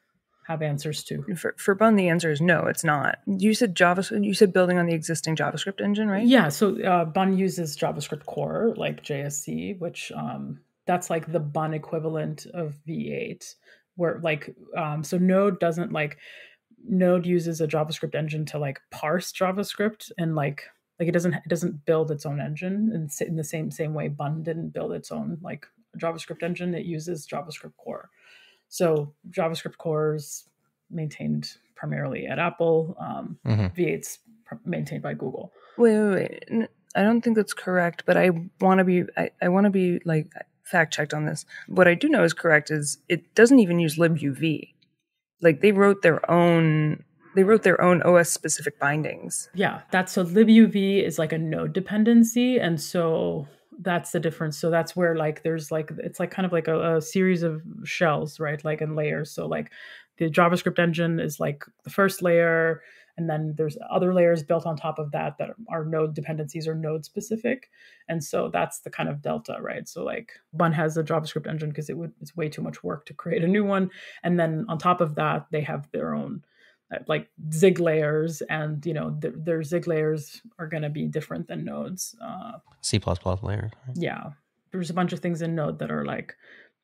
have answers to For, for Bun, the answer is no, it's not. You said javascript You said building on the existing JavaScript engine, right? Yeah, so uh, Bun uses JavaScript Core, like JSC, which um, that's like the Bun equivalent of V8, where like um, so Node doesn't like Node uses a JavaScript engine to like parse JavaScript and like like it doesn't it doesn't build its own engine and s- in the same same way Bun didn't build its own like JavaScript engine. It uses JavaScript Core. So JavaScript Core is maintained primarily at Apple. Um, Mhm. V8's pr- maintained by Google. Wait, wait, wait. N- I don't think that's correct, but I want to be. I, I want to be like fact checked on this. What I do know is correct is it doesn't even use libuv. Like they wrote their own. They wrote their own OS specific bindings. Yeah, that's so libuv is like a node dependency, and so that's the difference. So that's where like there's like it's like kind of like a, a series of shells, right? Like in layers. So like the JavaScript engine is like the first layer, and then there's other layers built on top of that that are node dependencies or node specific, and so that's the kind of delta, right? So like Bun has a JavaScript engine because it would it's way too much work to create a new one, and then on top of that they have their own uh, like zig layers and you know th- their zig layers are going to be different than nodes uh, C layer. yeah there's a bunch of things in node that are like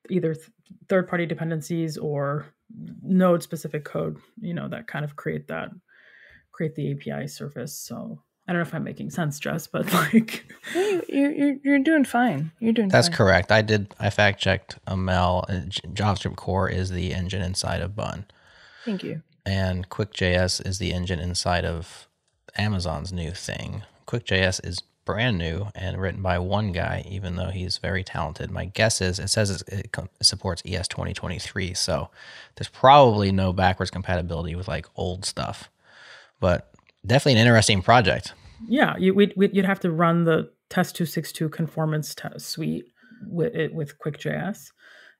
either th- third party dependencies or node specific code you know that kind of create that create the api surface so i don't know if i'm making sense jess but like You- You're, you're, you're doing fine. You're doing That's fine. correct. I did. I fact checked. Amal uh, JavaScript Core is the engine inside of Bun, Thank you. and QuickJS is the engine inside of Amazon's new thing. QuickJS is brand new and written by one guy, even though he's very talented. My guess is it says it supports ES 2023, so there's probably no backwards compatibility with like old stuff, but definitely an interesting project. yeah you, we'd, we'd, you'd have to run the test 262 conformance te- suite with it with quickjs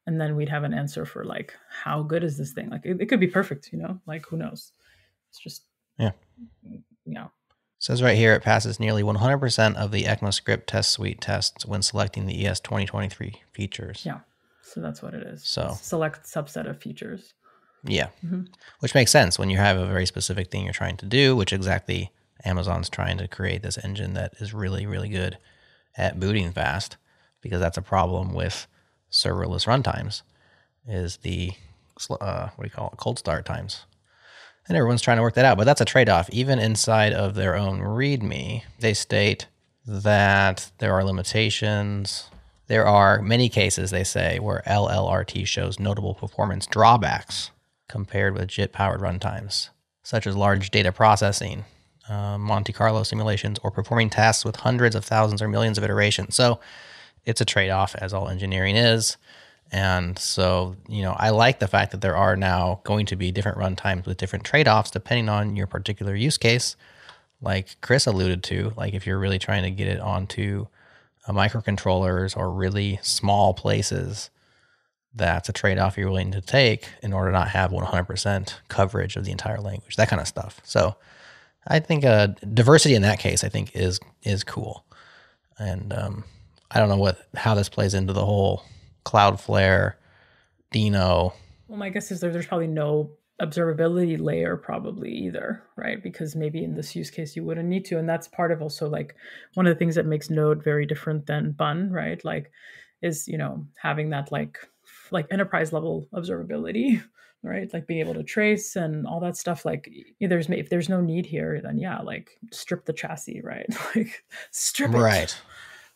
and then we'd have an answer for like how good is this thing like it, it could be perfect you know like who knows it's just Yeah. yeah says right here it passes nearly 100% of the ECMAScript test suite tests when selecting the ES 2023 features. yeah so that's what it is So- select subset of features Yeah. Mhm. Which makes sense when you have a very specific thing you're trying to do, which exactly Amazon's trying to create this engine that is really, really good at booting fast because that's a problem with serverless runtimes is the, uh, what do you call it, cold start times. And everyone's trying to work that out, but that's a trade off. Even inside of their own README, they state that there are limitations. There are many cases, they say, where LLRT shows notable performance drawbacks compared with JIT powered runtimes, such as large data processing, uh, Monte Carlo simulations, or performing tasks with hundreds of thousands or millions of iterations. So it's a trade off, as all engineering is. And so, you know, I like the fact that there are now going to be different runtimes with different trade offs depending on your particular use case. Like Chris alluded to, like if you're really trying to get it onto uh, microcontrollers or really small places, that's a trade off you're willing to take in order to not have 100% coverage of the entire language, that kind of stuff. So I think uh, diversity in that case, I think is is cool. And um, I don't know what how this plays into the whole Cloudflare, Deno. Well, my guess is there, there's probably no observability layer probably either, right? Because maybe in this use case you wouldn't need to. And that's part of also like one of the things that makes Node very different than Bun, right? Like is, you know, having that like like enterprise level observability, right? Like being able to trace and all that stuff. Like there's if there's no need here, then yeah, like strip the chassis, right? like strip it. Right.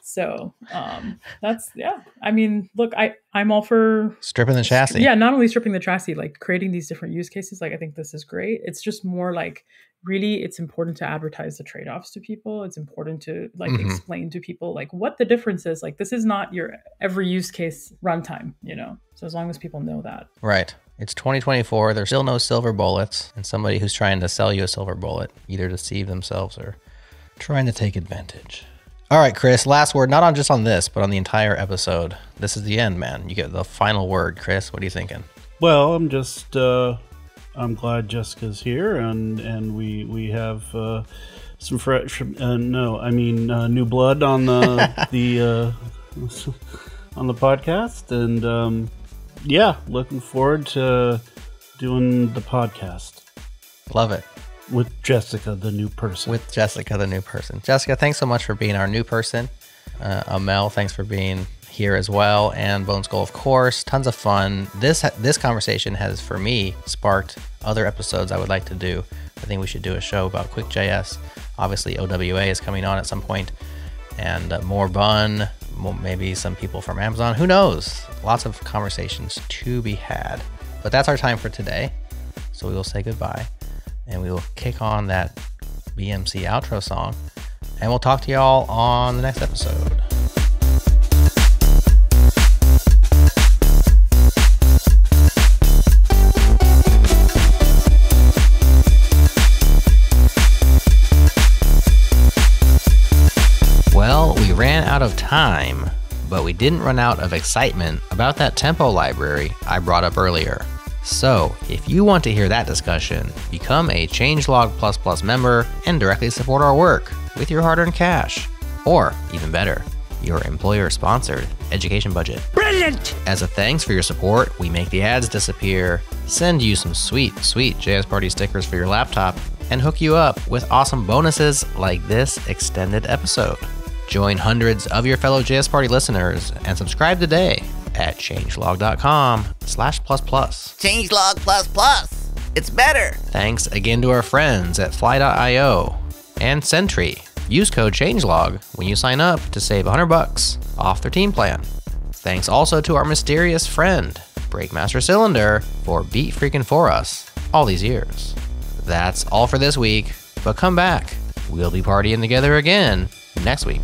So um, that's yeah. I mean, look, I I'm all for stripping the chassis. Yeah, not only stripping the chassis, like creating these different use cases. Like I think this is great. It's just more like really, it's important to advertise the trade offs to people. It's important to like mm-hmm. explain to people like what the difference is. Like this is not your every use case runtime. You know, so as long as people know that. Right. It's 2024. There's still no silver bullets, and somebody who's trying to sell you a silver bullet either deceive themselves or trying to take advantage. All right, Chris, last word, not on just on this, but on the entire episode. This is the end, man. You get the final word, Chris. What are you thinking? Well, I'm just uh I'm glad Jessica's here and and we we have uh some fresh uh, no, I mean uh, new blood on the the uh on the podcast and um yeah, looking forward to doing the podcast. Love it with Jessica, the new person. With Jessica, the new person. Jessica, thanks so much for being our new person. Uh, Amal, thanks for being here as well, and Bone Skull, of course. Tons of fun. This this conversation has, for me, sparked other episodes I would like to do. I think we should do a show about QuickJS. Obviously, OWA is coming on at some point, and uh, more Bun, maybe some people from Amazon. Who knows? Lots of conversations to be had. But that's our time for today. So we will say goodbye and we will kick on that BMC outro song. And we'll talk to y'all on the next episode. Out of time, but we didn't run out of excitement about that tempo library I brought up earlier. So, if you want to hear that discussion, become a Changelog Plus Plus member and directly support our work with your hard earned cash. Or, even better, your employer sponsored education budget. Brilliant! As a thanks for your support, we make the ads disappear, send you some sweet, sweet JS Party stickers for your laptop, and hook you up with awesome bonuses like this extended episode. Join hundreds of your fellow JS Party listeners and subscribe today at changelog.com slash plus plus. Changelog plus plus. It's better. Thanks again to our friends at fly.io and Sentry. Use code changelog when you sign up to save 100 bucks off their team plan. Thanks also to our mysterious friend, Breakmaster Cylinder, for beat freaking for us all these years. That's all for this week, but come back. We'll be partying together again next week.